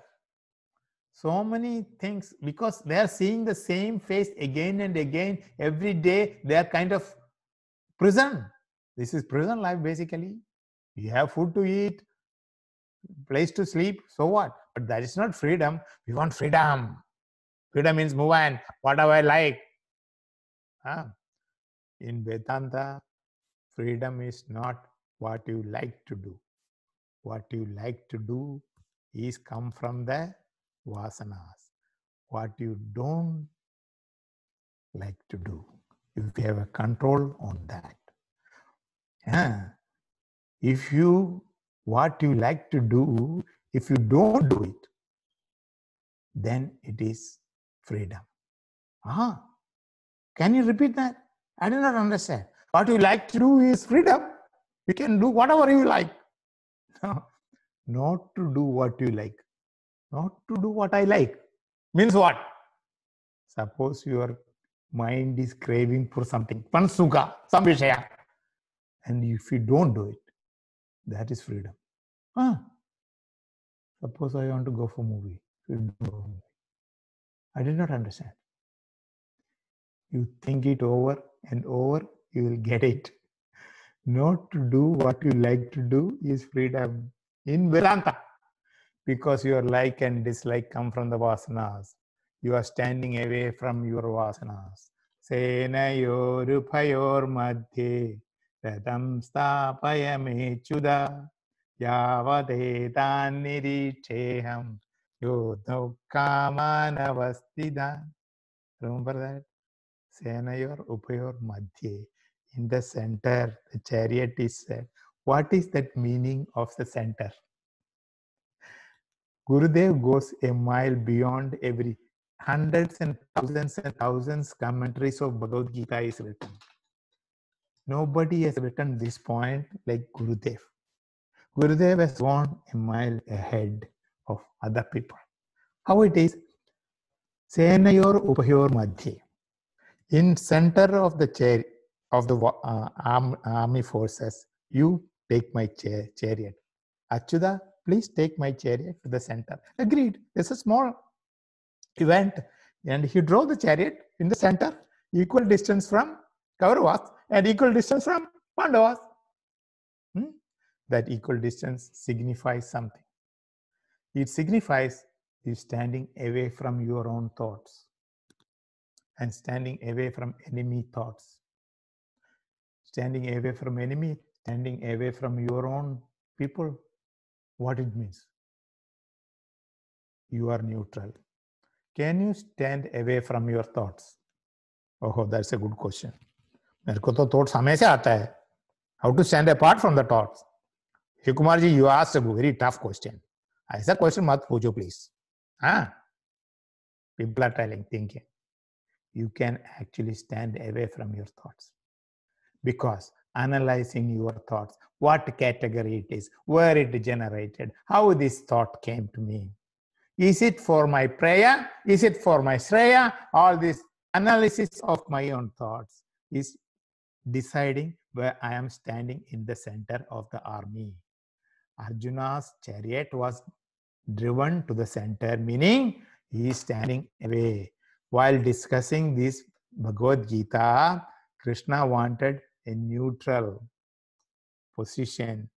so many things because they are seeing the same face again and again every day. They are kind of prison. This is prison life basically. You have food to eat, place to sleep, so what? But that is not freedom. We want freedom. Freedom means move on, whatever I like. Huh? In Vedanta, freedom is not what you like to do. What you like to do is come from the vasanas. What you don't like to do. You have a control on that. Yeah. If you what you like to do, if you don't do it, then it is freedom. Ah, can you repeat that? I do not understand. What you like to do is freedom. You can do whatever you like. No, not to do what you like. Not to do what I like. Means what? Suppose your mind is craving for something, pansuka, some vishaya. And if you don't do it, that is freedom. Ah, suppose I want to go for movie. I did not understand. You think it over and over, you will get it. Not to do what you like to do is freedom in Vedanta. Because your like and dislike come from the vasanas. You are standing away from your vasanas. Senayor madhye radam stapayame yavadetan yo kamanavastida. Remember that? Senayor Upayor Madhye. In the center, the chariot is set. What is that meaning of the center? Gurudev goes a mile beyond every hundreds and thousands and thousands commentaries of Bhagavad Gita is written. Nobody has written this point like Gurudev. Gurudev has gone a mile ahead of other people. How it is? Senayor Upayor Madhye. In center of the chair of the uh, army forces, you take my chair, chariot. Achyuta, please take my chariot to the center. Agreed. It's a small event. And he drove the chariot in the center, equal distance from Kauravas and equal distance from Pandavas. Hmm? That equal distance signifies something. It signifies you standing away from your own thoughts and standing away from enemy thoughts. Standing away from enemy, standing away from your own people, what it means. You are neutral. Can you stand away from your thoughts? Oh, that's a good question. मेरे को तो thoughts हमेशा आता है how to stand apart from the thoughts hey Kumar ji you ask a very tough question ऐसा question मत पूछो please हाँ people are telling thinking you can actually stand away from your thoughts because analyzing your thoughts what category it is where it generated how this thought came to me is it for my prayer is it for my shreya all this analysis of my own thoughts is deciding where I am standing in the center of the army. Arjuna's chariot was driven to the center, meaning he is standing away. While discussing this Bhagavad Gita, Krishna wanted a neutral position,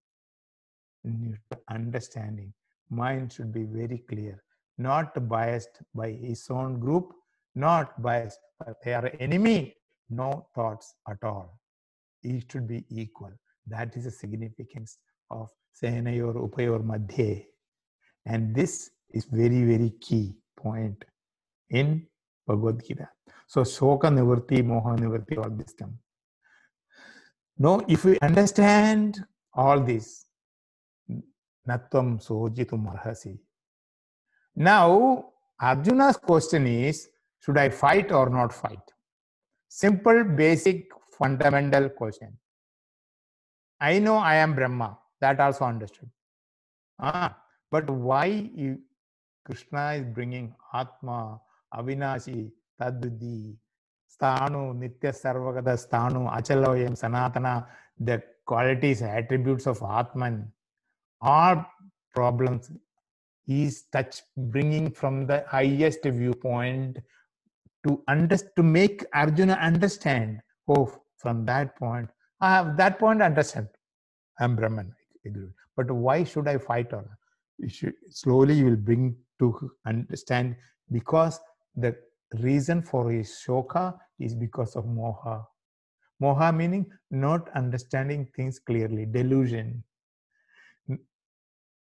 neutral understanding. mind should be very clear, not biased by his own group, not biased by their enemy, no thoughts at all. He should be equal. That is the significance of Senayor Upayor Madhye. And this is very, very key point in Bhagavad Gita. So Shoka Nivritti, Moha Nivritti, all this come. Now, if we understand all this, Natvam Sojitum Arhasi. Now, Arjuna's question is should I fight or not fight? Simple, basic, fundamental question. I know I am Brahma. That also understood. Ah, but why you, Krishna is bringing Atma, Avinashi, Tadvidi, Sthanu, Nitya Sarvagata Sthanu, Achaloyam, Sanatana, the qualities, attributes of Atman, all problems is touch bringing from the highest viewpoint to under, to make Arjuna understand. Oh, from that point, I have that point understand. I'm Brahman. But why should I fight on? Should, slowly you will bring to understand because the reason for his shoka is because of moha. Moha meaning not understanding things clearly, delusion.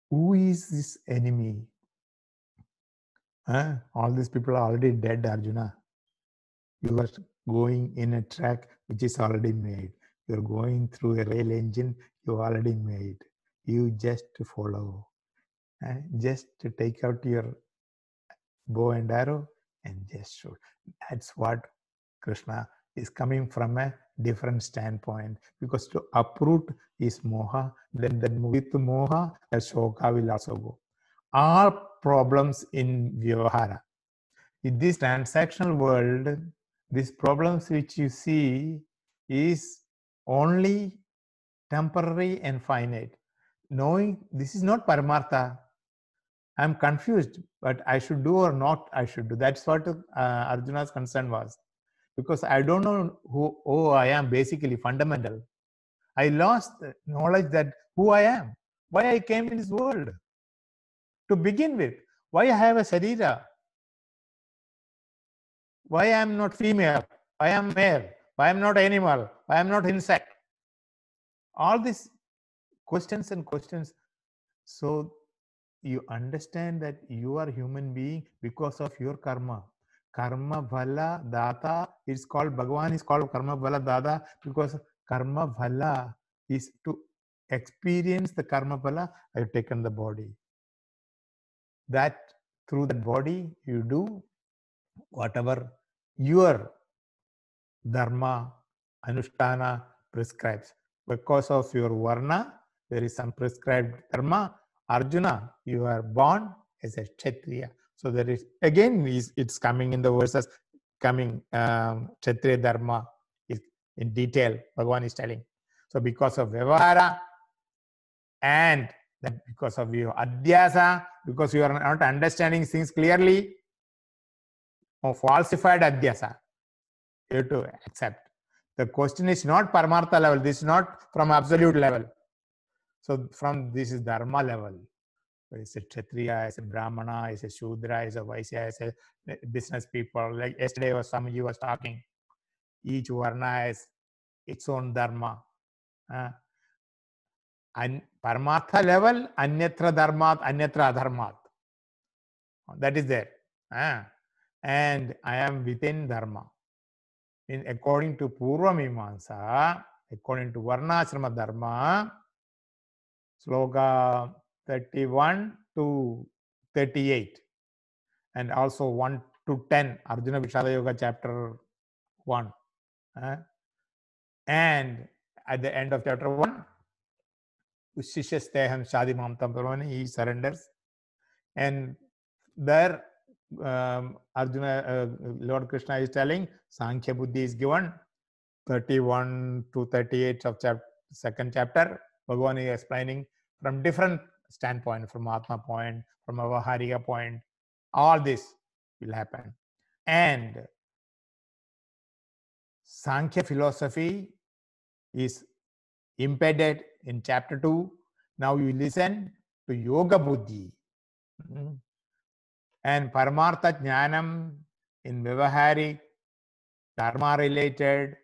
Who is this enemy? Huh? All these people are already dead, Arjuna. You are going in a track which is already made. You're going through a rail engine you already made. You just follow. Uh, just take out your bow and arrow and just shoot. That's what Krishna is coming from a different standpoint because to uproot is moha, then, then with moha, the shoka will also go. All problems in Vyavahara. In this transactional world, these problems which you see is only temporary and finite. Knowing this is not Paramartha. I'm confused, but I should do or not I should do. That's what uh, Arjuna's concern was. Because I don't know who, who I am, basically, fundamental. I lost knowledge that who I am, why I came in this world. To begin with, why I have a sarira, why I am not female, why I am male, why I am not animal, why I am not insect? All these questions and questions. So you understand that you are human being because of your karma. Karma bhala data is called bhagavan is called karma bhala data because karma bhala is to experience the karma bhala i have taken the body that through that body you do whatever your dharma anushtana prescribes because of your varna, there is some prescribed dharma. Arjuna, you are born as a Kshatriya. So there is, again, it's coming in the verses, coming um, Kshatriya dharma is in detail, Bhagavan is telling. So because of Vyavahara and that because of your adhyasa, because you are not understanding things clearly, or falsified adhyasa, you have to accept. The question is not Paramartha level. This is not from absolute level. So from this is Dharma level. It's a Kshatriya, it's a Brahmana, it's a Shudra, it's a Vaisya, it's a business people. Like yesterday was some you was talking. Each Varna has its own Dharma. Uh, paramartha level अन्यत्र धर्मात अन्यत्र अधर्मात that is there and I am within dharma in according to पूर्व मीमांसा according to varnashrama dharma shloka 31 to 38 and also 1 to 10 Arjuna vishada yoga chapter 1 uh, and at the end of chapter शिष्यस्तेहम शादी माम तम he surrenders and there Arjuna lord Krishna is telling sankhya buddhi is given 31 to 38 of chapter second chapter Bhagavan is explaining from different standpoint from atma point from vyavaharika point all this will happen and sankhya philosophy is impeded in chapter 2. Now you listen to Yoga Buddhi. Mm. And Paramartha Jnanam in Vyavaharic, Dharma related,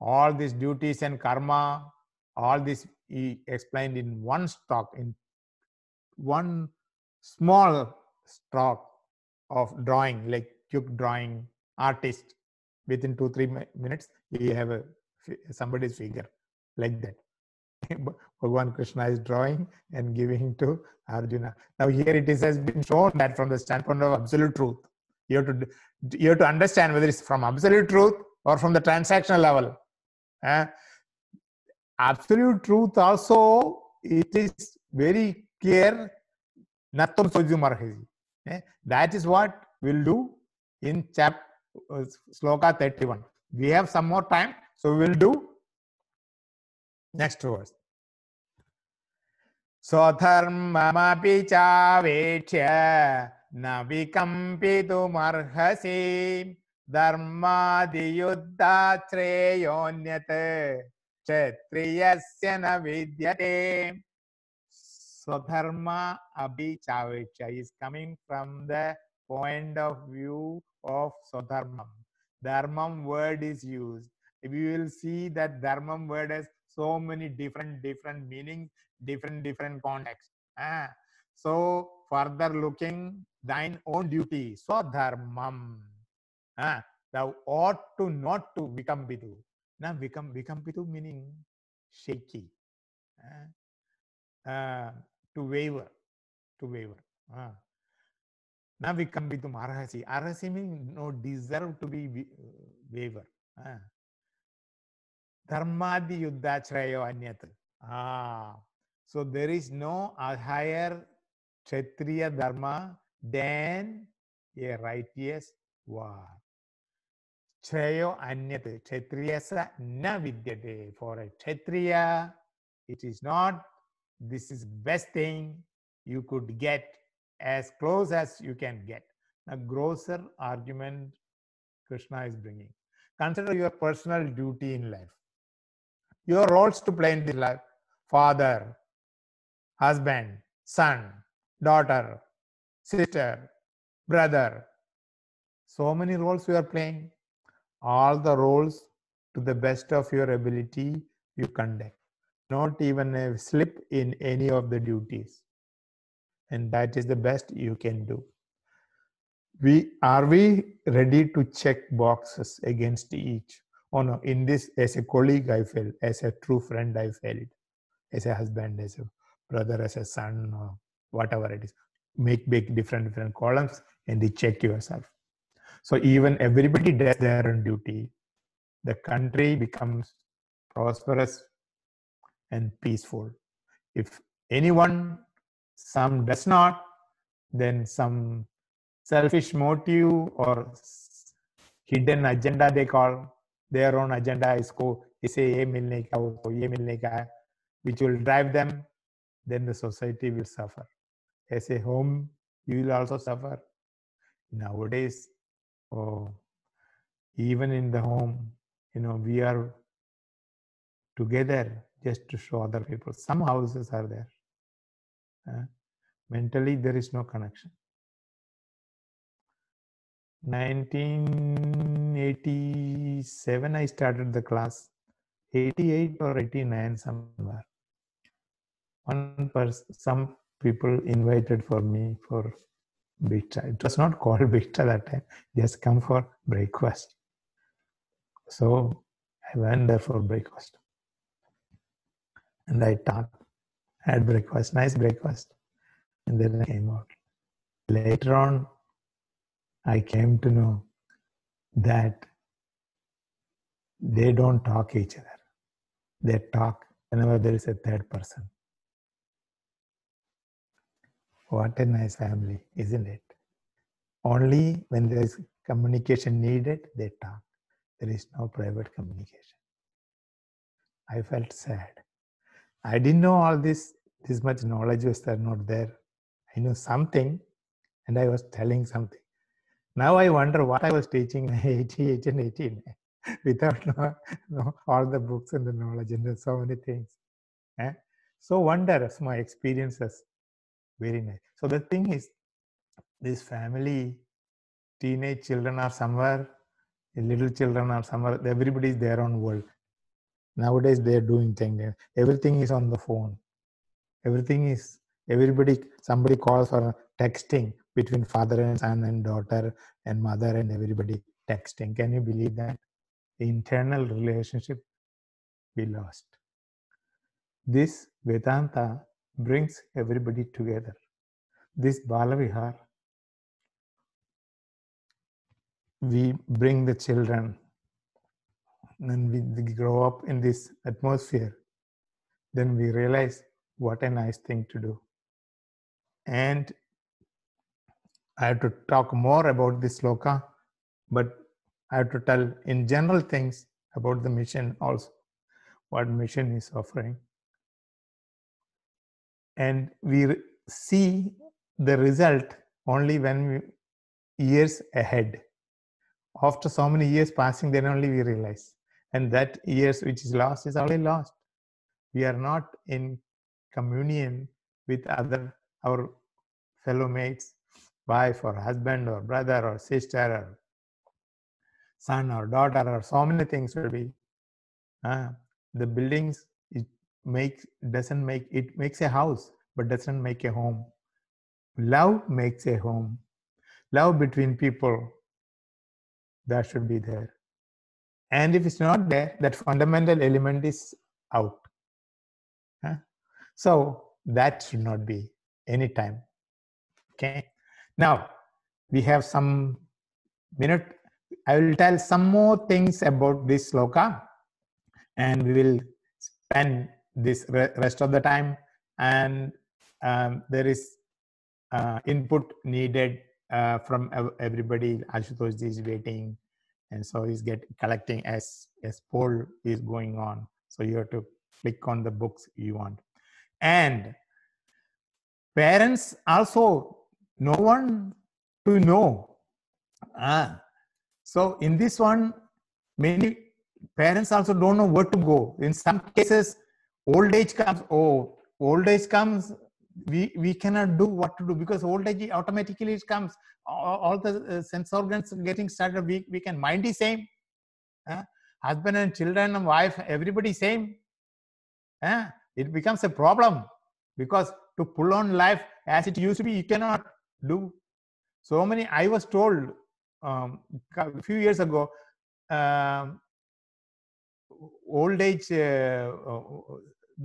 all these duties and karma, all this he explained in one stroke, in one small stroke of drawing, like quick drawing artist. Within two, three minutes, you have a somebody's figure like that. Bhagavan Krishna is drawing and giving to Arjuna. Now here it is has been shown that from the standpoint of absolute truth, you have to you have to understand whether it's from absolute truth or from the transactional level. Uh, absolute truth also it is very clear. Natam Sojumarhaji. Eh? That is what we'll do in chapter uh, sloka 31. We have some more time, so we'll do next verse स्वधर्ममपि चावेक्ष्य न विकम्पितुमर्हसि धर्मादियुद्धाश्रेयोऽन्यत् क्षत्रियस्य न विद्यते स्वधर्म अभी चावेक्षा is coming from the point of view of swadharma dharma word is used we will see that dharma word is so many different different meanings different different contexts ah. so further looking thine own duty swadharmam ah. thou ought to not to become vikampitu now become vikampitu meaning shaky ah. uh, to waver to waver ah. now vikampitum arhasi arhasi means no deserve to be waver ah. Dharmadi yuddhachrayo anyat ah so there is no higher Kshatriya Dharma than a righteous war. Chayo anyat. Kshatriyasa na vidyate. For a Kshatriya, it is not, this is best thing you could get as close as you can get. A grosser argument Krishna is bringing. Consider your personal duty in life. Your roles to play in this life. Father, husband, son, daughter, sister, brother. So many roles you are playing. All the roles to the best of your ability you conduct. Not even a slip in any of the duties. And that is the best you can do. We are we ready to check boxes against each? Oh no, in this as a colleague I failed, as a true friend I failed, as a husband, as a brother as a son or whatever it is. Make big different different columns and you check yourself. So even everybody does their own duty. The country becomes prosperous and peaceful. If anyone some does not then some selfish motive or hidden agenda they call their own agenda is को इसे ये मिलने का वो ये मिलने का which will drive them then the society will suffer. As a home, you will also suffer. Nowadays, oh, even in the home, you know, we are together just to show other people. Some houses are there. Uh, mentally, there is no connection. 1987, I started the class. 88 or 89 somewhere one person, some people invited for me for bhiksa. It was not called bhiksa that time. Just come for breakfast. So I went there for breakfast. And I taught, had breakfast, nice breakfast. And then I came out. Later on, I came to know that they don't talk each other. They talk whenever there is a third person. What a nice family, isn't it? Only when there is communication needed, they talk. There is no private communication. I felt sad. I didn't know all this, this much knowledge was there, not there. I knew something and I was telling something. Now I wonder what I was teaching 88 and 18 without all the books and the knowledge and so many things. Eh? So wonder my experiences very nice. So the thing is, this family, teenage children are somewhere, little children are somewhere, everybody is their own world. Nowadays they're doing things. Everything is on the phone. Everything is everybody somebody calls for texting between father and son and daughter and mother and everybody texting. Can you believe that? The internal relationship we lost. This Vedanta brings everybody together. This Balavihar, we bring the children and we, grow up in this atmosphere. Then we realize what a nice thing to do. And I have to talk more about this sloka, but I have to tell in general things about the mission also, what mission is offering. And we see the result only when we, years ahead. After so many years passing, then only we realize. And that years which is lost is already lost. We are not in communion with other our fellow mates, wife or husband or brother or sister or son or daughter or so many things will be. Uh, the buildings it makes doesn't make it makes a house but doesn't make a home. Love makes a home. Love between people that should be there. And if it's not there, that fundamental element is out. So that should not be any time. Okay. Now we have some minute. I will tell some more things about this sloka, and we will spend this rest of the time. And um, there is uh, input needed uh, from everybody. Ashutosh is waiting, and so he's get collecting as as poll is going on. So you have to click on the books you want, and parents also no one to know. Ah, so in this one, many parents also don't know where to go. In some cases, old age comes. Oh, old age comes. We we cannot do what to do because old age automatically it comes. All, all the uh, sense organs getting started. We we can mind is same. Uh, husband and children and wife, everybody same. Uh, it becomes a problem because to pull on life as it used to be, you cannot do. So many i was told um, a few years ago um, old age uh,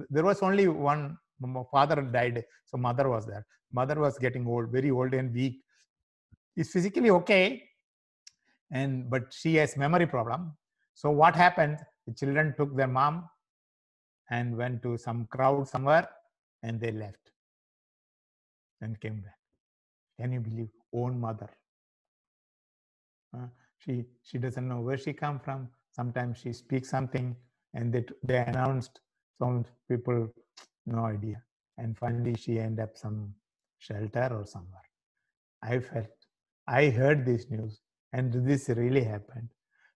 there was only one father died. So mother was there. Mother was getting old very old and weak. Is physically okay and but she has memory problem. So what happened? The children took their mom and went to some crowd somewhere and they left and came back can you believe? Own mother. Uh, she she doesn't know where she come from. Sometimes she speaks something and they they announced some people no idea. And finally she end up some shelter or somewhere. I felt i heard this news and this really happened.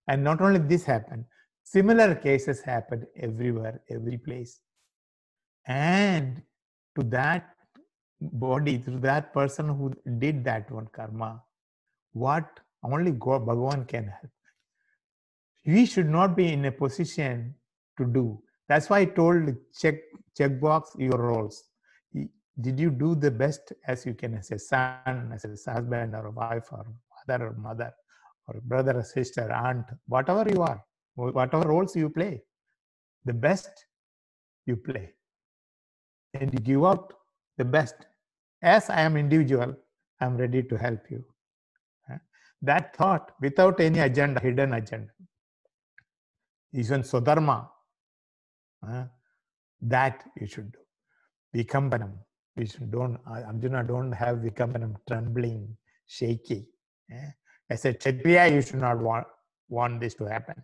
And not only this happened similar cases happened everywhere every place. And to that body through that person who did that one karma what only god bhagavan can help. We should not be in a position to do. That's why i told check check box your roles. Did you do the best as you can as a son as a husband or a wife or father or mother or brother or sister aunt whatever you are whatever roles you play the best you play. And you give out the best as I am individual, I'm ready to help you. That thought without any agenda, hidden agenda. Even Swadharma, that you should do. Vikampanam. We don't, Arjuna don't have Vikampanam, trembling, shaky. As a you should not want, want this to happen.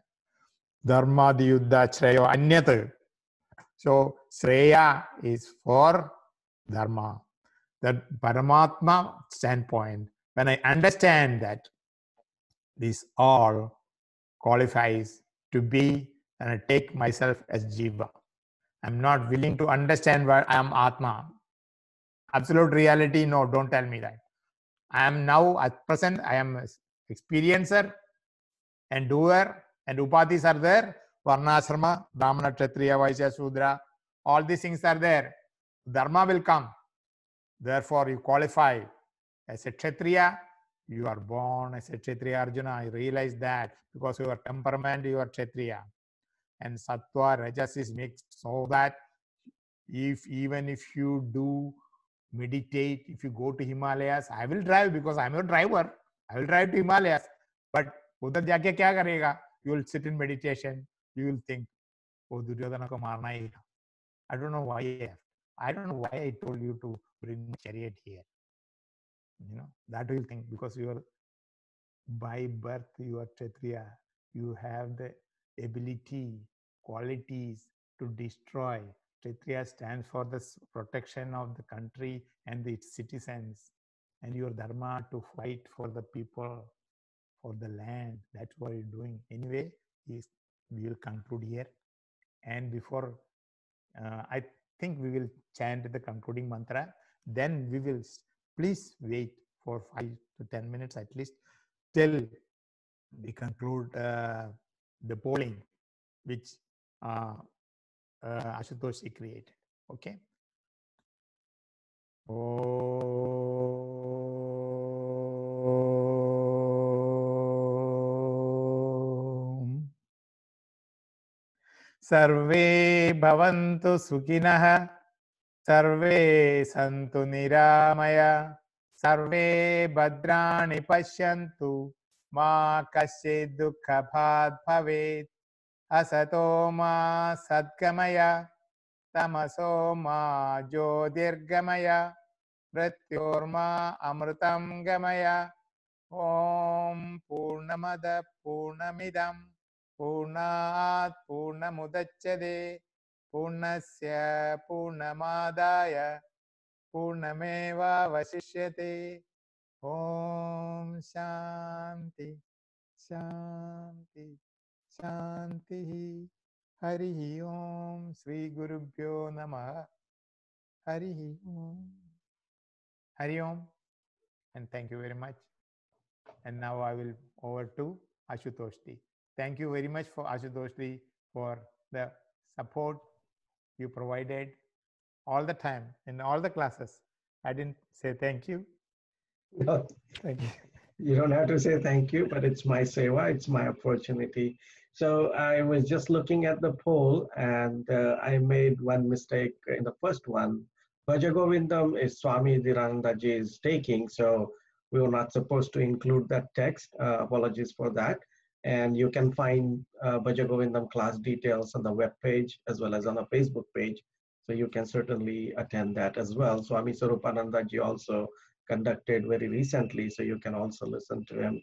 Dharma yuddha shreyo anyat. So Shreya is for Dharma that Paramatma standpoint, when I understand that this all qualifies to be, and I take myself as Jiva. I'm not willing to understand where I am Atma. Absolute reality, no, don't tell me that. I am now at present, I am experiencer and doer, and upadhis are there. Varnashrama, Brahmana, Kshatriya, Vaishya, Shudra, all these things are there. Dharma will come. Therefore, you qualify as a Kshatriya. You are born as a Kshatriya Arjuna. I realize that because your temperament, you are Kshatriya. And Sattva, Rajas is mixed so that if even if you do meditate, if you go to Himalayas, I will drive because I'm your driver. I will drive to Himalayas. But उधर जाके क्या करेगा You will sit in meditation. You will think, oh, Duryodhana को मारना ही था. I don't know why. I don't know why I told you to bring chariot here. You know, that will think because you are by birth, you are Kshatriya. You have the ability, qualities to destroy. Kshatriya stands for the protection of the country and its citizens. And your dharma to fight for the people, for the land. That's what you're doing. Anyway, we will conclude here. And before uh, I think we will chant the concluding mantra. Then we will please wait for five to ten minutes at least till we conclude uh, the polling which uh, uh, Ashutoshji created. Okay. Om. सर्वे भवन्तु सुखिनः, सर्वे सन्तु निरामय, सर्वे भद्राणि पश्यन्तु, मा कश्चित् दुःखभाग् भवेत्। असतो मा सद्गमय, तमसो मा ज्योतिर्गमय, मृत्योर्मा अमृतं गमय। ॐ पूर्णमद पूर्णमिदं पूर्णात् पूर्णमुदच्यते पूर्णस्य पूर्णमादाय, पूर्णमेवावशिष्यते। ॐ शान्ति शान्ति, शान्तिः। हरिः ॐ श्रीगुरुभ्यो नमः। हरिः ॐ हरि ओम and thank you very much. And now i will over to ashutoshji thank you very much for ashutoshji for the support you provided all the time in all the classes i didn't say thank you No, thank you you don't have to say thank you, but it's my seva, it's my opportunity. So I was just looking at the poll and uh, I made one mistake in the first one. Bhajagovindam is Swami Dheeranandaji is taking, so we were not supposed to include that text. Uh, apologies for that. And you can find uh, Bhajagovindam class details on the web page as well as on a Facebook page. So you can certainly attend that as well. Swami Swaroopanandaji also conducted very recently, so you can also listen to him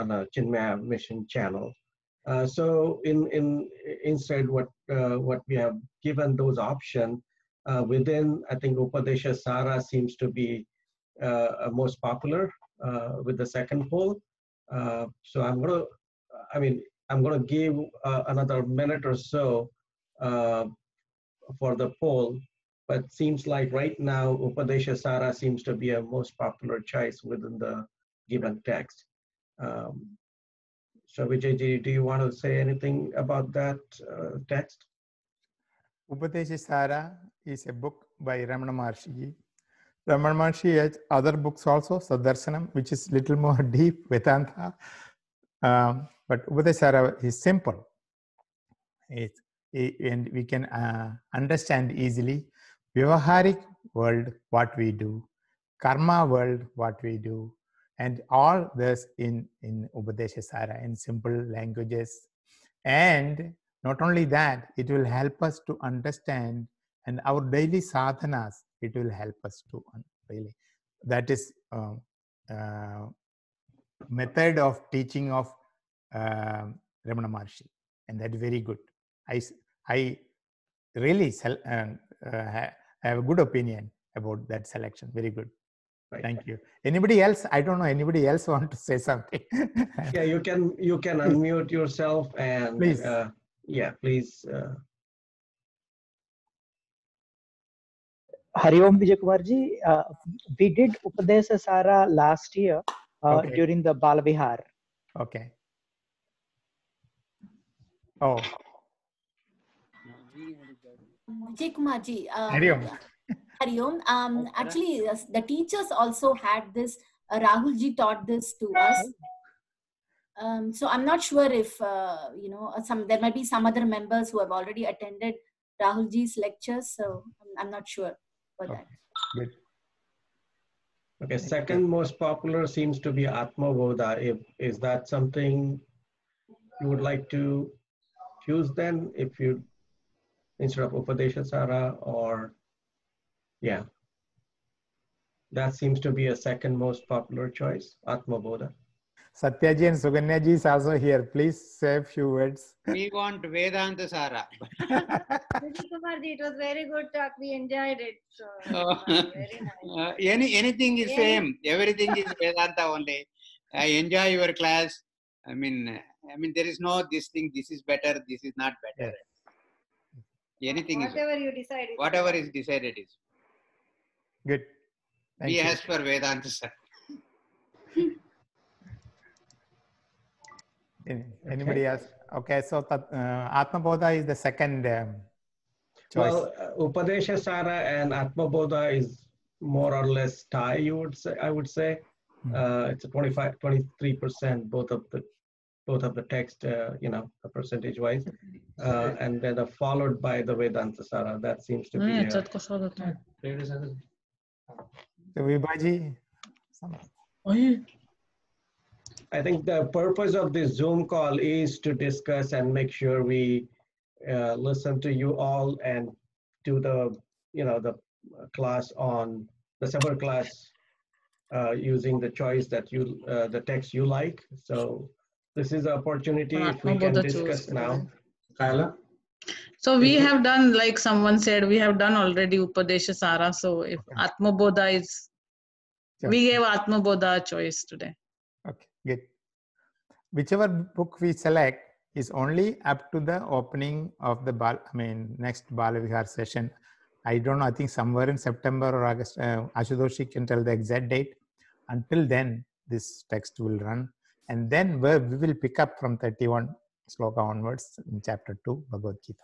on a Chinmaya Mission channel. Uh, so in in instead, what uh, what we have given those options uh, within, I think Upadesha Sara seems to be uh, uh, most popular uh, with the second poll. So I'm gonna, I mean, I'm gonna give uh, another minute or so uh, for the poll but seems like right now Upadesha Sara seems to be a most popular choice within the given text. Um, so Vijayji, do you want to say anything about that uh, text? Upadesha Sara is a book by Ramana Maharshi. Ramana Maharshi has other books also, Saddarshanam, which is little more deep, Vedanta. Um, but Upadesha Sara is simple. It's, i- and we can uh, understand easily. Vyavaharik world, what we do. Karma world, what we do. And all this in, in Upadesha Sara in simple languages. And not only that, it will help us to understand and our daily sadhanas, it will help us to really. That is um, uh, method of teaching of um Ramana Maharshi, and that is very good. I, I really sel- um, uh, have a good opinion about that selection. Very good. Right. Thank you. Anybody else? I don't know. Anybody else want to say something? Yeah, you can you can unmute yourself and Please. Uh, yeah, please. Uh, Hari Om Vijay Kumarji, uh, we did Upadesa Sara last year uh, Okay. during the Balavihar. Okay. Oh, Vijay Kumarji. Uh, Hari Om. Um, actually, uh, the teachers also had this. Uh, Rahulji taught this to us. Um, so I'm not sure if uh, you know uh, some. There might be some other members who have already attended Rahulji's lectures. So I'm, I'm not sure for that. good. Okay, second most popular seems to be Atma Bodha. If, is that something you would like to choose then if you, instead of Upadesha Sara or, yeah. That seems to be a second most popular choice, Atma Bodha. Satyaji and Suganya ji is also here. Please say a few words. We want Vedanta Sara. Vijay Kumarji, it was very good talk. We enjoyed it. So, Oh. very nice. Uh, any anything is Yeah. same. Everything is Vedanta only. I enjoy your class. I mean, I mean, there is no this thing. This is better. This is not better. Anything is Whatever you decide. is whatever is decided is. Good. Thank we you. ask for Vedanta Sara. Any- Anybody else? Okay, so that, uh, Atma Bodha is the second um, choice. Well, uh, Upadesha Sara and Atma Bodha is more or less tie, you would say, I would say. Hmm. Uh, it's a 25, 23% both of the both of the text, uh, you know, percentage wise, uh, and then uh, followed by the Vedanta Sara. That seems to be. Uh, the I think the purpose of this Zoom call is to discuss and make sure we uh, listen to you all and do the, you know, the class on the separate class uh, using the choice that you, the text you like. So this is an opportunity if we can discuss now. Kyla? So we have done, like someone said, we have done already Upadesha Sara. So if Atma Bodha is, we choice. gave Atma Bodha a choice today. Okay, good. Whichever book we select is only up to the opening of the Bal, I mean, next Balavihar session. I don't know, I think somewhere in September or August, uh, Ashutoshji can tell the exact date. Until then, this text will run. And then we will pick up from 31 sloka onwards in chapter 2, Bhagavad Gita.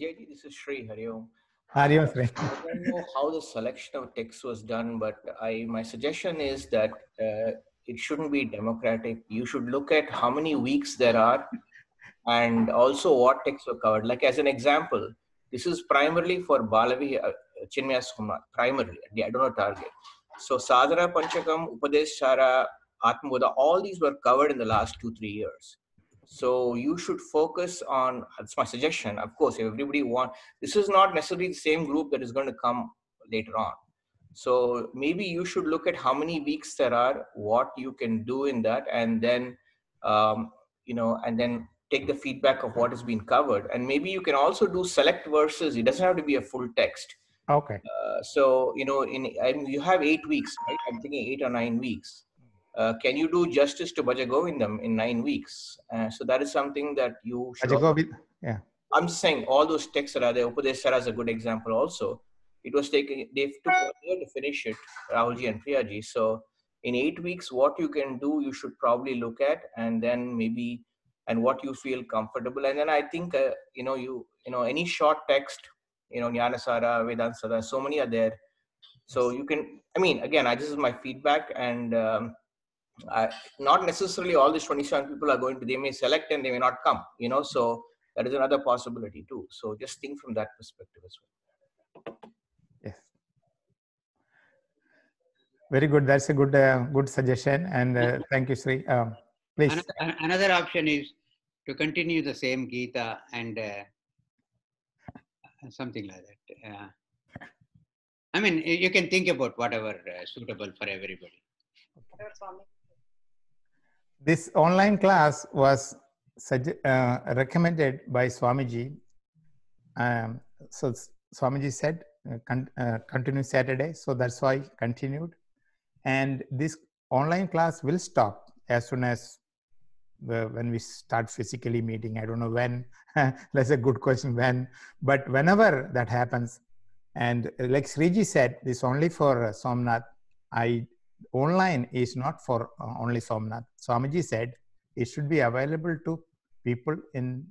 JD, this is Sri Hari Om. Hari Om, Sri. I don't know how the selection of text was done, but I my suggestion is that uh, it shouldn't be democratic. You should look at how many weeks there are, and also what texts were covered. Like as an example, this is primarily for Balavi uh, Chinmaya Soma, primarily. I don't know target. So Sadhana Panchakam, Upadesh Sara, All these were covered in the last two three years. So you should focus on. That's my suggestion. Of course, if everybody want this is not necessarily the same group that is going to come later on so maybe you should look at how many weeks there are what you can do in that and then um, you know and then take the feedback of what has been covered and maybe you can also do select verses it doesn't have to be a full text Okay, uh, so you know in I mean, you have eight weeks right i'm thinking eight or nine weeks uh, can you do justice to Bhajagovindam in nine weeks? Uh, so that is something that you should. also- Ajagovi, I'm saying all those texts that are there. Upadesara is a good example also. It was taken, they took one year to finish it, Rahulji and Priyaji. So in eight weeks, what you can do, you should probably look at and then maybe, and what you feel comfortable. And then I think, uh, you know, you, you know, any short text, you know, Jnanasara, Vedansara, so many are there. So you can, I mean, again, I, this is my feedback and um, I, not necessarily all these 27 people are going to, they may select and they may not come, you know, so that is another possibility too. So just think from that perspective as well. yes. Very good. That's a good, uh, good suggestion. And uh, thank you, Sri. Um, please. Another, another option is to continue the same Gita and uh, something like that. Uh, I mean, you you can think about whatever uh, suitable for everybody. Whatever Swami. This online class was uh, recommended by Swamiji. Um, so Swamiji said, uh, con- uh, continue Saturday. So that's why continued. And this online class will stop as soon as the, when we start physically meeting. I don't know when. that's a good question when. But whenever that happens, And uh, like Sriji said, this only for uh, Somnath. I online is not for uh, only Somnath. Swamiji said it should be available to people in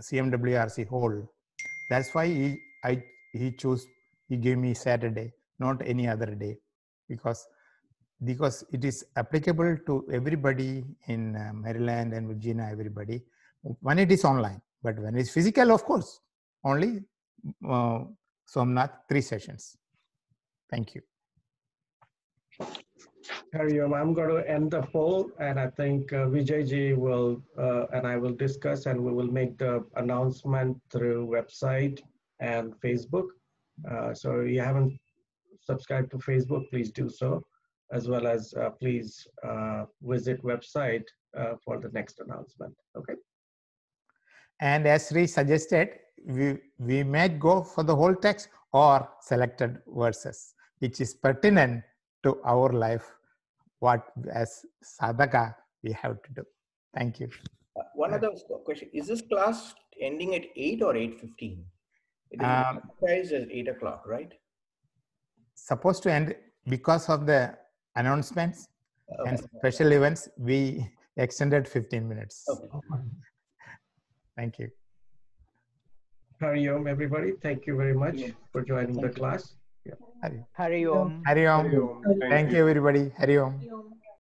CMWRC whole. That's why he I he chose he gave me Saturday, not any other day, because because it is applicable to everybody in uh, Maryland and Virginia, everybody. When it is online, but when it's physical, of course, only uh, Somnath three sessions. Thank you. Hariom, I'm going to end the poll, and I think uh, Vijayji will uh, and I will discuss, and we will make the announcement through website and Facebook. Uh, so if you haven't subscribed to Facebook, please do so, as well as uh, please uh, visit website uh, for the next announcement. Okay. And as Sri suggested, we, we might go for the whole text or selected verses, which is pertinent to our life, what as sadhaka we have to do. Thank you. Uh, One other question, is this class ending at eight or eight fifteen? It is Um, advertised as eight o'clock, right? Supposed to end because of the announcements and special events, we extended 15 minutes. Okay. Thank you. Hariom, everybody. Thank you very much Yeah. for joining the you. class. Hari Hari Om. Hari Om. Thank you, everybody. Hari Om. Om.